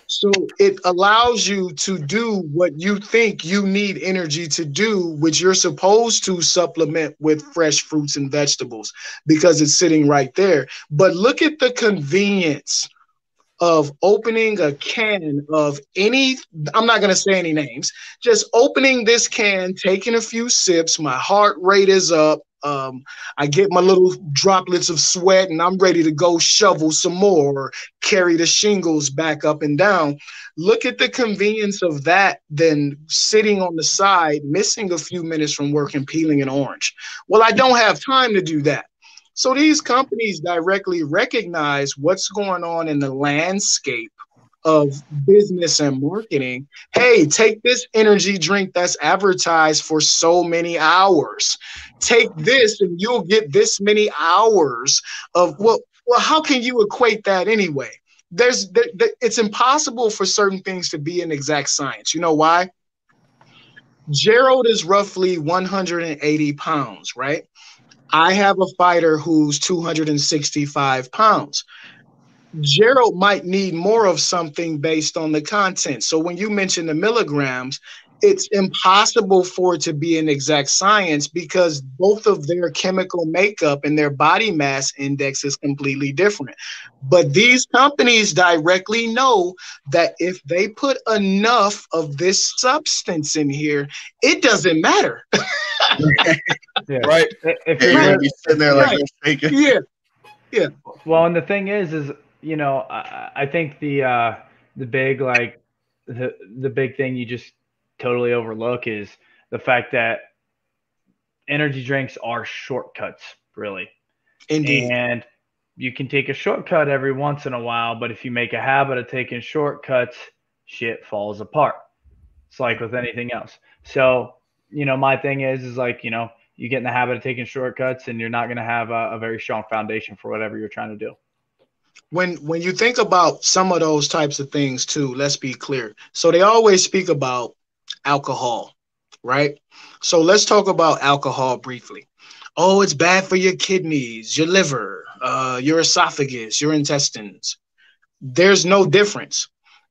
So it allows you to do what you think you need energy to do, which you're supposed to supplement with fresh fruits and vegetables because it's sitting right there. But look at the convenience of opening a can of any i'm not going to say any names just opening this can taking a few sips my heart rate is up um, i get my little droplets of sweat and i'm ready to go shovel some more or carry the shingles back up and down. Look at the convenience of that than sitting on the side missing a few minutes from work and peeling an orange. Well i don't have time to do that so these companies directly recognize what's going on in the landscape of business and marketing. Hey, take this energy drink that's advertised for so many hours. Take this and you'll get this many hours of well, well, how can you equate that anyway? There's there, there, it's impossible for certain things to be an exact science. You know why? Gerald is roughly 180 pounds, right? I have a fighter who's 265 pounds. Gerald might need more of something based on the content. So when you mention the milligrams, it's impossible for it to be an exact science because both of their chemical makeup and their body mass index is completely different. But these companies directly know that if they put enough of this substance in here, it doesn't matter. yeah. Right. If you're right. sitting there like right. Yeah. Yeah. Well, and the thing is, is you know, I, I think the uh the big like the the big thing you just totally overlook is the fact that energy drinks are shortcuts, really. Indeed. And you can take a shortcut every once in a while, but if you make a habit of taking shortcuts, shit falls apart. It's like with anything else. So, you know, my thing is, is like, you know, you get in the habit of taking shortcuts and you're not going to have a, a very strong foundation for whatever you're trying to do when when you think about some of those types of things too let's be clear so they always speak about alcohol right? So let's talk about alcohol briefly. Oh it's bad for your kidneys your liver uh, your esophagus your intestines. There's no difference.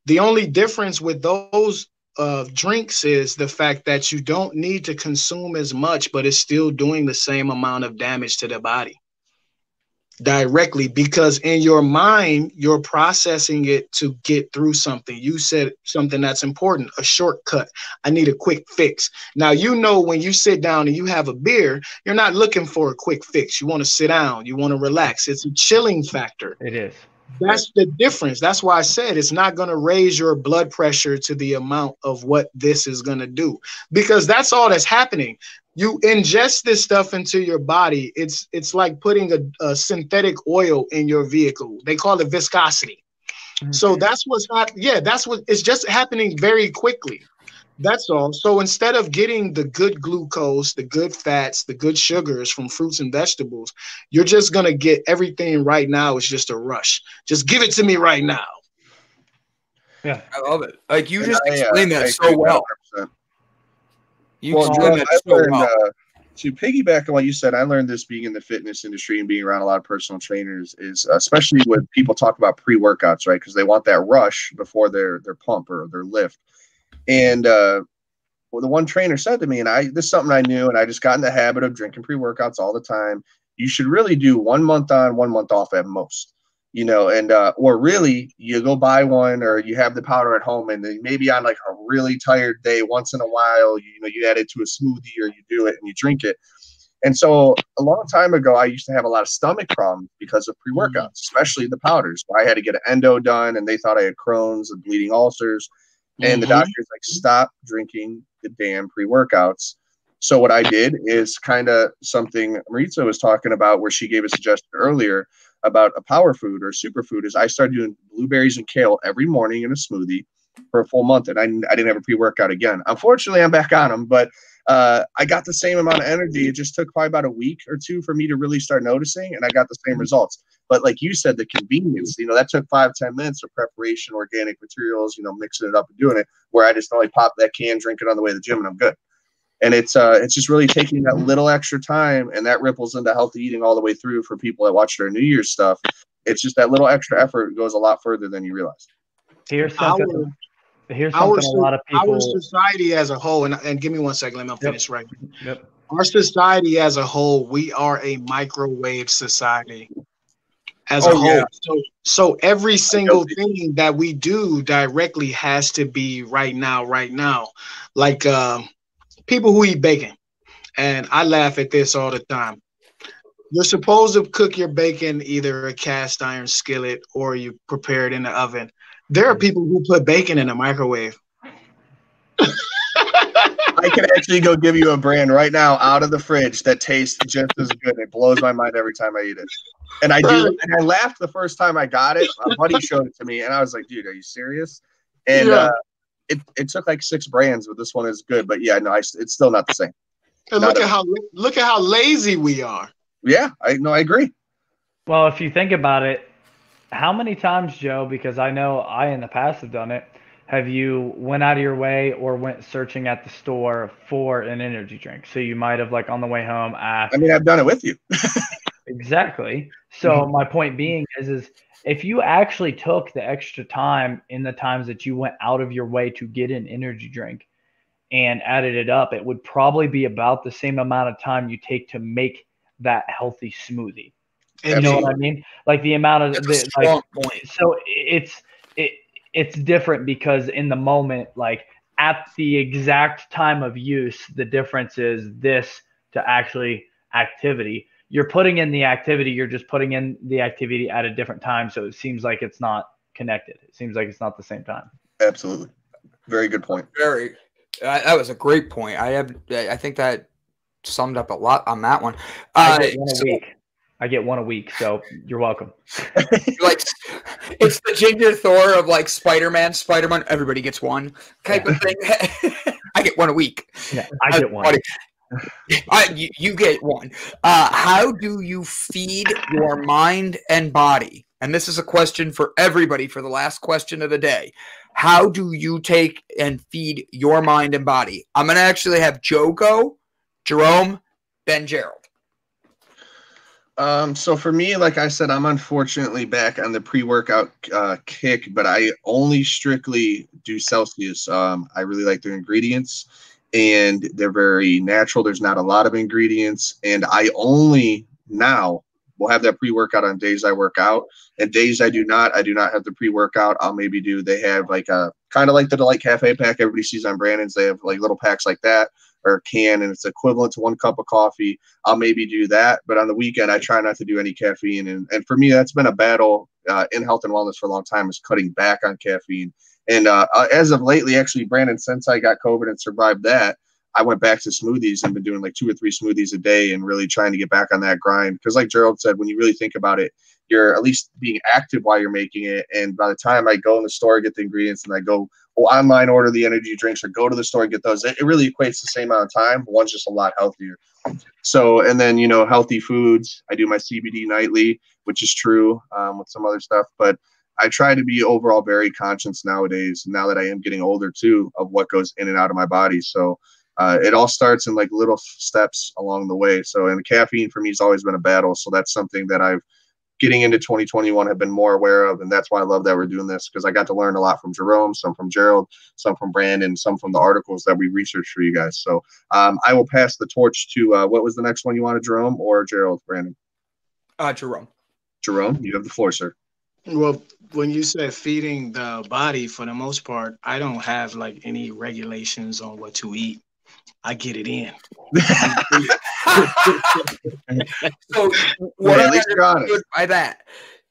The only difference with those uh, drinks is the fact that you don't need to consume as much but it's still doing the same amount of damage to the body directly because in your mind you're processing it to get through something. You said something that's important a shortcut. I need a quick fix. Now you know when you sit down and you have a beer you're not looking for a quick fix. You want to sit down you want to relax. It's a chilling factor. It is that's the difference. That's why i said it's not going to raise your blood pressure to the amount of what this is going to do. Because that's all that's happening. You ingest this stuff into your body. It's it's like putting a, a synthetic oil in your vehicle. They call it viscosity. Mm-hmm. so that's what's not yeah that's what it's just happening very quickly that's all so instead of getting the good glucose the good fats the good sugars from fruits and vegetables you're just going to get everything right now it's just a rush just give it to me right now yeah i love it like you just explained that so well 100%. You well, John, I learned well. uh, to piggyback on what you said. I learned this being in the fitness industry and being around a lot of personal trainers is especially when people talk about pre workouts, right? Because they want that rush before their their pump or their lift. And uh, well, the one trainer said to me, and I this is something I knew, and I just got in the habit of drinking pre workouts all the time. You should really do one month on, one month off at most you know, and uh, or really you go buy one or you have the powder at home and then maybe on like a really tired day, once in a while, you, you know, you add it to a smoothie or you do it and you drink it. And so a long time ago, I used to have a lot of stomach problems because of pre workouts, mm-hmm. especially the powders. I had to get an endo done and they thought I had Crohn's and bleeding ulcers. And mm-hmm. the doctor's like, stop drinking the damn pre workouts. So what I did is kind of something Maritza was talking about where she gave a suggestion earlier about a power food or superfood is I started doing blueberries and kale every morning in a smoothie for a full month, and I, I didn't have a pre workout again. Unfortunately, I'm back on them, but uh, I got the same amount of energy. It just took probably about a week or two for me to really start noticing, and I got the same mm-hmm. results. But like you said, the convenience, you know, that took five, ten minutes of preparation, organic materials, you know, mixing it up and doing it, where I just only pop that can, drink it on the way to the gym, and I'm good. And it's uh it's just really taking that little extra time and that ripples into healthy eating all the way through for people that watch their new year's stuff. It's just that little extra effort goes a lot further than you realize. Here's something our, here's something our, a lot of people our society as a whole and, and give me one second let me finish yep. right. Yep. Our society as a whole we are a microwave society as oh, a whole yeah. so so every single thing that we do directly has to be right now right now like um people who eat bacon, and I laugh at this all the time. You're supposed to cook your bacon either a cast iron skillet or you prepare it in the oven. There are people who put bacon in a microwave. I can actually go give you a brand right now out of the fridge that tastes just as good. It blows my mind every time I eat it. And I do. And I laughed the first time I got it. My buddy showed it to me, and I was like, "Dude, are you serious?" And yeah. uh, it, it took like six brands, but this one is good. But yeah, no, I, it's still not the same. And look at how look at how lazy we are. Yeah, I no, I agree. Well, if you think about it, how many times, Joe? Because I know I in the past have done it. Have you went out of your way or went searching at the store for an energy drink? So you might have like on the way home asked. I mean, I've done it with you. exactly. So my point being is, is if you actually took the extra time in the times that you went out of your way to get an energy drink and added it up, it would probably be about the same amount of time you take to make that healthy smoothie. You know what I mean? Like the amount of the, like, point. so it's it it's different because in the moment, like at the exact time of use, the difference is this to actually activity you're putting in the activity, you're just putting in the activity at a different time. So it seems like it's not connected. It seems like it's not the same time. Absolutely. Very good point. Very. Uh, that was a great point. I have. I think that summed up a lot on that one. Uh, so, I get one a week, so you're welcome. like it's the Ginger Thor of like Spider-Man, Spider-Man. Everybody gets one type of thing. I get one a week. Yeah, I get one. I, you, get one. Uh, how do you feed your mind and body? And this is a question for everybody for the last question of the day. How do you take and feed your mind and body? I'm going to actually have Joe go, Jerome, then Gerald. Um, so for me, like I said, I'm unfortunately back on the pre-workout uh, kick, but I only strictly do Celsius. Um, I really like their ingredients, and they're very natural. There's not a lot of ingredients, and I only now will have that pre-workout on days I work out, and days I do not. I do not have the pre-workout. I'll maybe do. They have like a kind of like the Delight Cafe pack everybody sees on Brandon's. They have like little packs like that or can and it's equivalent to one cup of coffee, I'll maybe do that. But on the weekend, I try not to do any caffeine. And, and for me, that's been a battle uh, in health and wellness for a long time is cutting back on caffeine. And uh, uh, as of lately, actually, Brandon, since I got COVID and survived that, I went back to smoothies and been doing like two or three smoothies a day and really trying to get back on that grind. Because, like Gerald said, when you really think about it, you're at least being active while you're making it. And by the time I go in the store, get the ingredients, and I go online order the energy drinks or go to the store and get those, it, it really equates the same amount of time. One's just a lot healthier. So, and then, you know, healthy foods. I do my CBD nightly, which is true um, with some other stuff. But I try to be overall very conscious nowadays, now that I am getting older too, of what goes in and out of my body. So, uh, it all starts in like little steps along the way. So, and caffeine for me has always been a battle. So that's something that I've getting into 2021 have been more aware of. And that's why I love that we're doing this because I got to learn a lot from Jerome, some from Gerald, some from Brandon, some from the articles that we researched for you guys. So um, I will pass the torch to uh, what was the next one you wanted, Jerome or Gerald, Brandon? Uh, Jerome. Jerome, you have the floor, sir. Well, when you said feeding the body, for the most part, I don't have like any regulations on what to eat. I get it in. so what yeah, I understood by that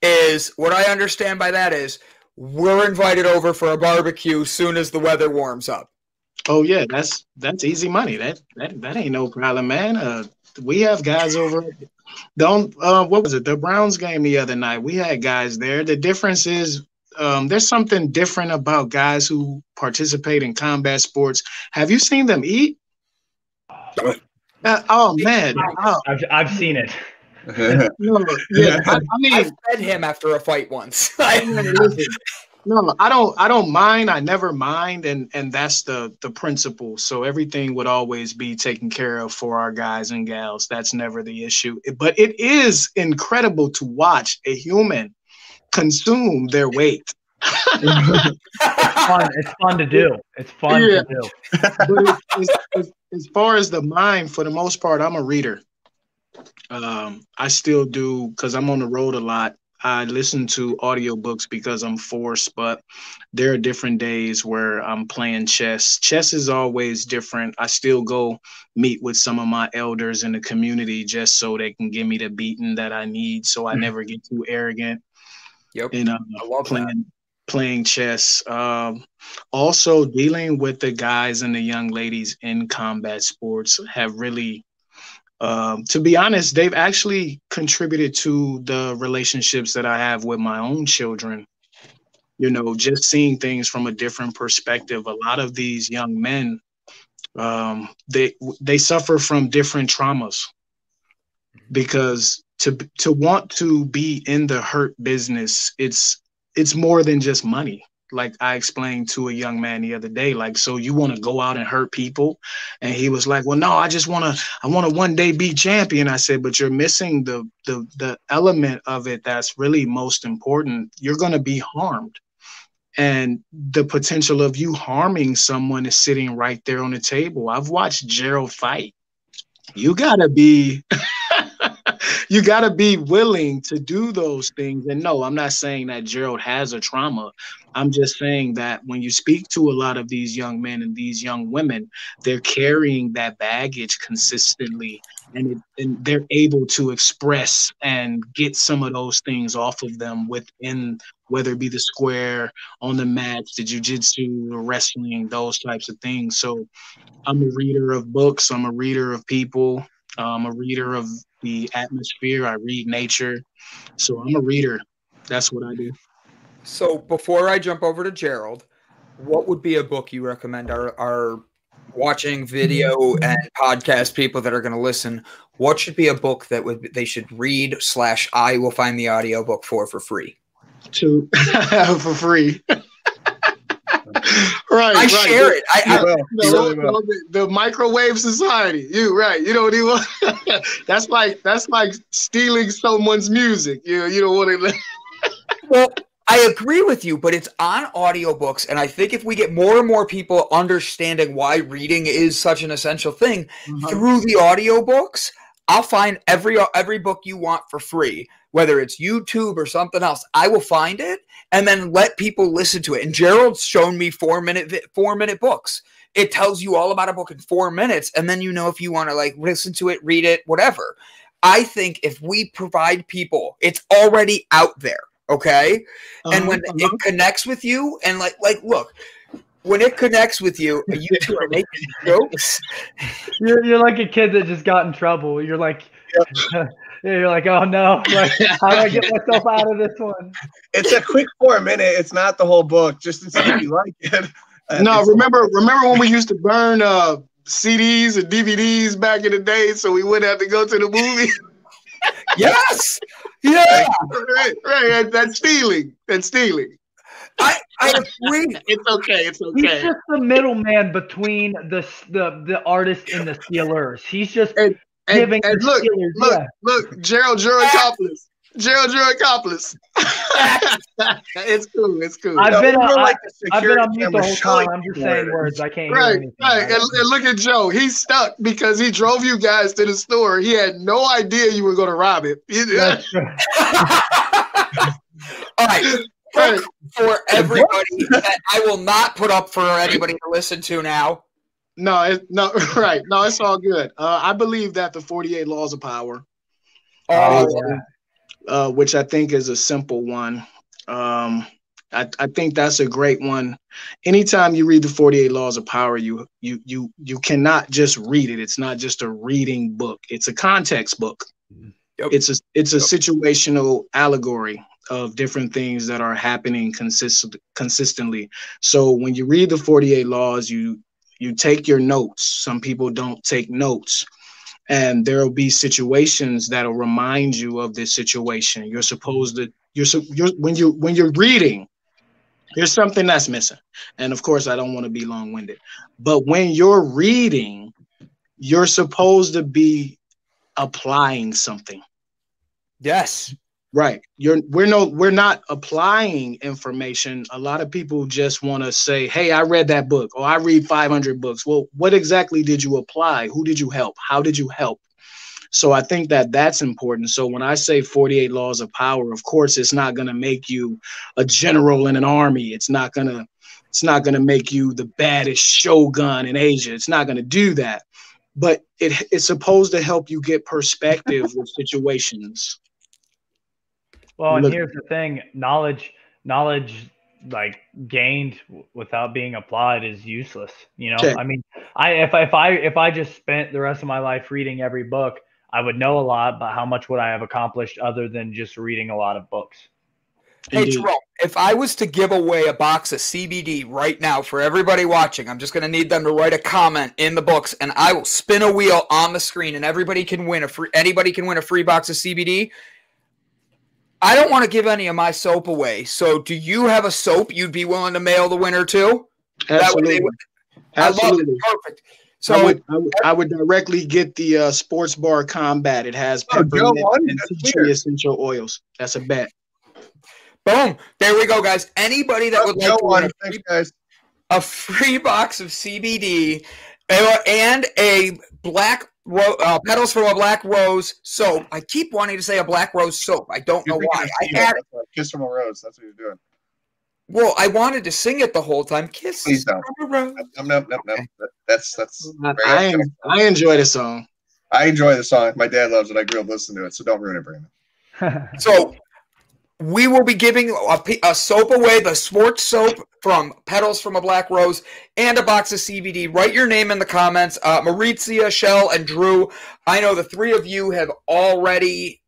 is what I understand by that is we're invited over for a barbecue soon as the weather warms up. Oh yeah, that's that's easy money. That that that ain't no problem, man. Uh, we have guys over. Don't uh, what was it? The Browns game the other night. We had guys there. The difference is um, there's something different about guys who participate in combat sports. Have you seen them eat? Uh, oh man, oh. I've, I've seen it. no, yeah, I, I, mean, I fed him after a fight once. no, I don't. I don't mind. I never mind, and and that's the the principle. So everything would always be taken care of for our guys and gals. That's never the issue. But it is incredible to watch a human consume their weight. it's fun. It's fun to do. It's fun yeah. to do. But it's, it's, as far as the mind, for the most part, I'm a reader. Um, I still do because I'm on the road a lot. I listen to audiobooks because I'm forced, but there are different days where I'm playing chess. Chess is always different. I still go meet with some of my elders in the community just so they can give me the beating that I need so I mm-hmm. never get too arrogant. Yep. And um, I love playing that playing chess. Um, also, dealing with the guys and the young ladies in combat sports have really, um, to be honest, they've actually contributed to the relationships that I have with my own children. You know, just seeing things from a different perspective. A lot of these young men, um, they they suffer from different traumas because to to want to be in the hurt business, it's it's more than just money like I explained to a young man the other day, like, so you want to go out and hurt people? And he was like, well, no, I just want to, I want to one day be champion. I said, but you're missing the, the, the element of it that's really most important. You're going to be harmed. And the potential of you harming someone is sitting right there on the table. I've watched Gerald fight. You got to be you got to be willing to do those things. And no, I'm not saying that Gerald has a trauma. I'm just saying that when you speak to a lot of these young men and these young women, they're carrying that baggage consistently and, it, and they're able to express and get some of those things off of them within whether it be the square on the mat the jiu-jitsu wrestling those types of things so i'm a reader of books i'm a reader of people I'm a reader of the atmosphere. I read nature. So I'm a reader. That's what I do. So before I jump over to Gerald, what would be a book you recommend our, our watching video mm-hmm. and podcast people that are going to listen? What should be a book that would they should read slash I will find the audio book for for free? To for free. right. I right. share it. I, I No, no, no, the, the microwave society. You right. You don't even. that's like that's like stealing someone's music. You you don't want to. well, I agree with you, but it's on audiobooks. And I think if we get more and more people understanding why reading is such an essential thing mm-hmm. through the audiobooks, I'll find every every book you want for free, whether it's YouTube or something else. I will find it and then let people listen to it. And Gerald's shown me four minute four minute books. It tells you all about a book in four minutes, and then you know if you want to like listen to it, read it, whatever. I think if we provide people, it's already out there. Okay. And when Uh-huh, it connects with you, and like, like, look, when it connects with you, you two are making jokes. You're, you're like a kid that just got in trouble. You're like, you're like, oh no, like, how do I get myself out of this one? It's a quick four minute. It's not the whole book. Just to see if you like it. Uh, no, remember remember when we used to burn uh CDs and DVDs back in the day, so we wouldn't have to go to the movie. yes. Yeah. right, right. That's stealing. That's stealing. I, I agree. It's okay. It's okay. He's just the middleman between the the the artist and the stealers. He's just And, giving and the look, stealers. look, yeah. look, Gerald Jurikopoulos. Gerald accomplice. it's cool. It's cool. I've No, been on, like I, I've been on mute the whole time. I'm just saying where it words. I can't hear Right, anything. right. And, and look at Joe. He's stuck because he drove you guys to the store. He had no idea you were going to rob it. That's true. All right. Right. For everybody that I will not put up for anybody to listen to now. No, it, no, right. No, it's all good. Uh, I believe that the 48 laws of power, Oh, yeah. Uh, which I think is a simple one. Um, I, I think that's a great one. Anytime you read the 48 laws of power, you you you you cannot just read it. It's not just a reading book. It's a context book. Yep. It's a it's a Yep. situational allegory of different things that are happening consist- consistently. So when you read the 48 laws, you you take your notes. Some people don't take notes. And there will be situations that'll remind you of this situation. You're supposed to you're, so, you're when you when you're reading, there's something that's missing. And of course, I don't want to be long-winded. But when you're reading, you're supposed to be applying something. yes. Right. You're we're no we're not applying information. A lot of people just want to say, "Hey, I read that book or I read 500 books." Well, what exactly did you apply? Who did you help? How did you help? So I think that that's important. So when I say 48 laws of power, of course it's not going to make you a general in an army. It's not going to it's not going to make you the baddest shogun in Asia. It's not going to do that. But it, it's supposed to help you get perspective with situations. Well, and Look- here's the thing: knowledge, knowledge, like gained without being applied is useless. You know, Okay. I mean, I if I, if I if I just spent the rest of my life reading every book, I would know a lot, but how much would I have accomplished other than just reading a lot of books? Hey, Indeed. Jerome, if I was to give away a box of CBD right now for everybody watching, I'm just going to need them to write a comment in the books, and I will spin a wheel on the screen, and everybody can win a free. Anybody can win a free box of CBD. I don't want to give any of my soap away. So, do you have a soap you'd be willing to mail the winner to? Absolutely. would- I Absolutely. Perfect. I So, would, I would I would directly get the uh, sports bar combat. It has Oh, peppermint and tea essential oils. That's a bet. boom. There we go, guys. Anybody that would like Joe to win a Thanks, free guys. a free box of CBD uh, and a black ro- uh, petals from a black rose soap. I keep wanting to say a black rose soap. I don't know You're why. I of Tina. had That's why. Kiss from a rose. That's what you're doing. well, I wanted to sing it the whole time. Kiss Please don't. from a rose. Nope, nope, nope, nope. That- That's that's. I, very I, I enjoy the song. I enjoy the song. My dad loves it. I grew up listening to it. So don't ruin it, Brandon. So we will be giving a, a, soap away, the sports soap from Petals from a Black Rose, and a box of CBD. Write your name in the comments. Uh, Shell, and Drew. I know the three of you have already.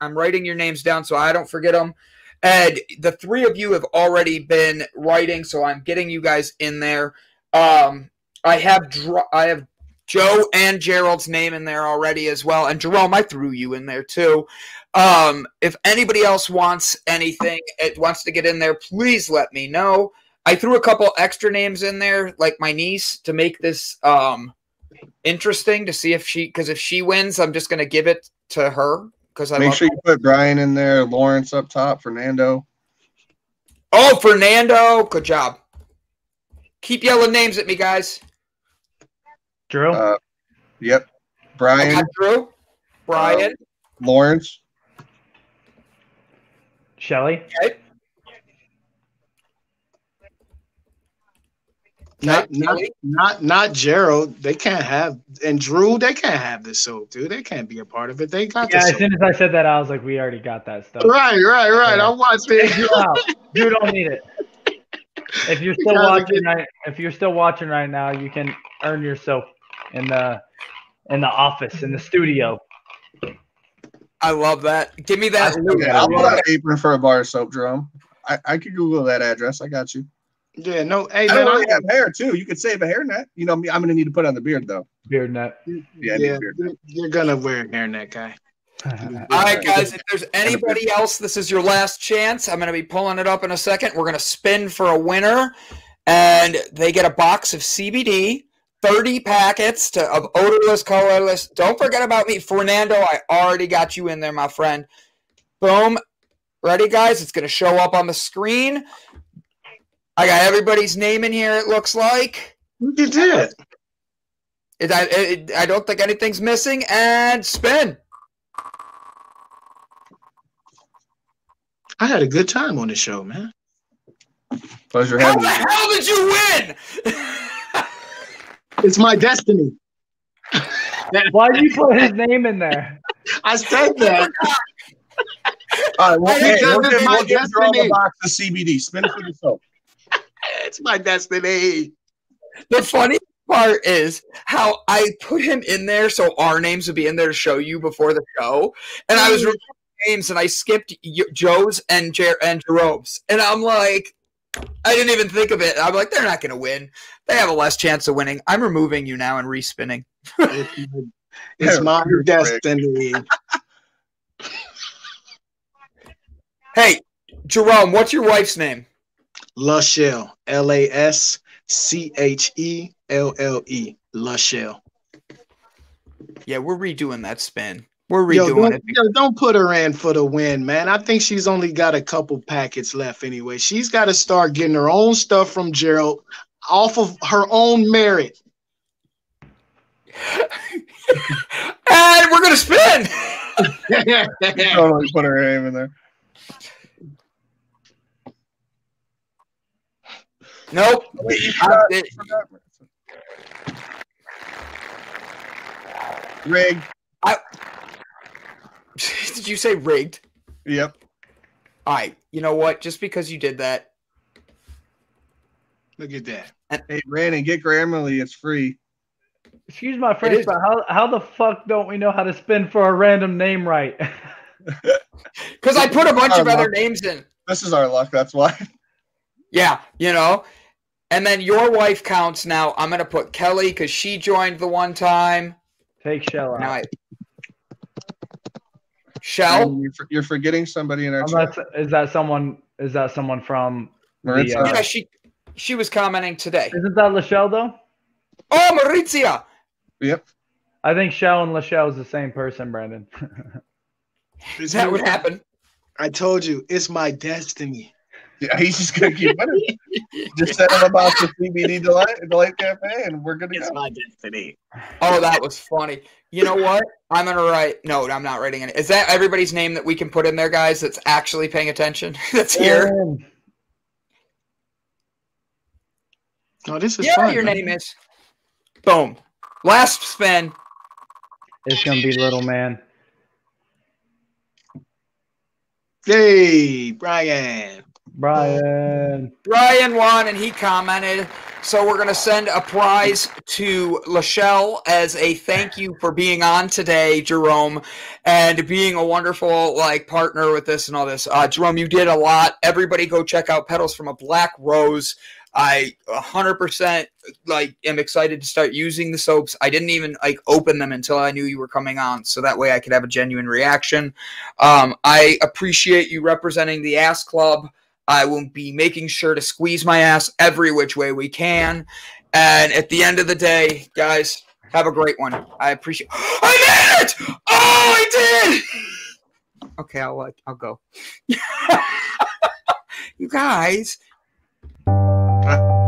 I'm writing your names down so I don't forget them. And the three of you have already been writing, so I'm getting you guys in there. Um, I have I have Joe and Gerald's name in there already as well, and Jerome, I threw you in there too. Um, if anybody else wants anything, it wants to get in there, please let me know. I threw a couple extra names in there, like my niece, to make this um interesting to see if she because if she wins, I'm just gonna give it to her because I make sure you put Brian in there, Lawrence up top, Fernando. Oh, Fernando! Good job. Keep yelling names at me, guys. Drew. Uh, yep. Brian. Okay, Drew. Brian. Uh, Lawrence. Shelly. Okay. Not, not, not, not Gerald. They can't have and Drew. They can't have this soap, dude. They can't be a part of it. They got. Yeah, as soon as I said that, I was like, we already got that stuff. Right, right, right. Yeah. I'm watching. You don't need it. If you're still watching, right, if you're still watching right now, you can earn your soap in the in the office in the studio. I love that. Give me that. I, I'll put an apron for a bar soap drum. I, I could Google that address. I got you. Yeah, no. Hey, I man, don't really have hair too. You could save a hairnet. You know, I'm gonna need to put on the beard though. Beard net. Yeah, yeah beard net. you're gonna wear a hairnet, guy. All right, guys. If there's anybody else, this is your last chance. I'm gonna be pulling it up in a second. We're gonna spin for a winner, and they get a box of CBD. 30 packets to, of odorless, colorless. Don't forget about me, Fernando. I already got you in there, my friend. Boom. Ready, guys? It's going to show up on the screen. I got everybody's name in here, it looks like. You did. It, I, it, I don't think anything's missing. And spin. I had a good time on the show, man. Pleasure having you. How the hell did you win? It's my destiny. Why did you put his name in there? I said that. All right, well, hey, we'll give, we'll give a box of CBD. Spin it for the soap. it's my destiny. The funny part is how I put him in there so our names would be in there to show you before the show, and I was mm. names and I skipped Joe's and Jer- and Jerome's, and I'm like, I didn't even think of it. I'm like, they're not going to win. They have a less chance of winning. I'm removing you now and respinning. it's my destiny. hey, Jerome, what's your wife's name? Lachelle. L A S C H E L L E. Lachelle. Yeah, we're redoing that spin. We're redoing yo, don't, it. Yo, don't put her in for the win, man. I think she's only got a couple packets left anyway. She's got to start getting her own stuff from Gerald off of her own merit. and we're gonna spin. totally put her name in there. Nope. Rig. I, Did you say rigged? Yep. All right. You know what? Just because you did that. Look at that. And, hey, Brandon, get Grammarly. It's free. Excuse my French, but how, how the fuck don't we know how to spin for a random name right? Because I put a bunch of luck. other names in. This is our luck. That's why. Yeah, you know. And then your wife counts now. I'm going to put Kelly because she joined the one time. Take Shell out. Now I, Shell. You're, you're, forgetting somebody in our chat. Is that someone? Is that someone from? The, uh, yeah, she she was commenting today. Isn't that Lachelle though? Oh, Maritza. Yep. I think Shell and Lachelle is the same person, Brandon. is that what happened? I told you, it's my destiny. Yeah, he's just gonna keep winning. just set him about the CBD Delight Delight Cafe, and we're gonna. It's go. my destiny. Oh, that was funny. You know what? I'm gonna write. No, I'm not writing it. Is that everybody's name that we can put in there, guys? That's actually paying attention. that's here. Um, oh, this is yeah. fun. Your name is. Boom. Last spin. It's gonna be little man. Hey, Brian. Brian. Brian won, and he commented. So we're gonna send a prize to Lachelle as a thank you for being on today, Jerome, and being a wonderful like partner with this and all this. Uh, Jerome, you did a lot. Everybody, go check out Petals from a Black Rose. I 100% like am excited to start using the soaps. I didn't even like open them until I knew you were coming on, so that way I could have a genuine reaction. Um, I appreciate you representing the Ass Club. I will be making sure to squeeze my ass every which way we can. And at the end of the day, guys, have a great one. I appreciate. I made it! Oh, I did! Okay, I'll uh, I'll go. you guys. Uh,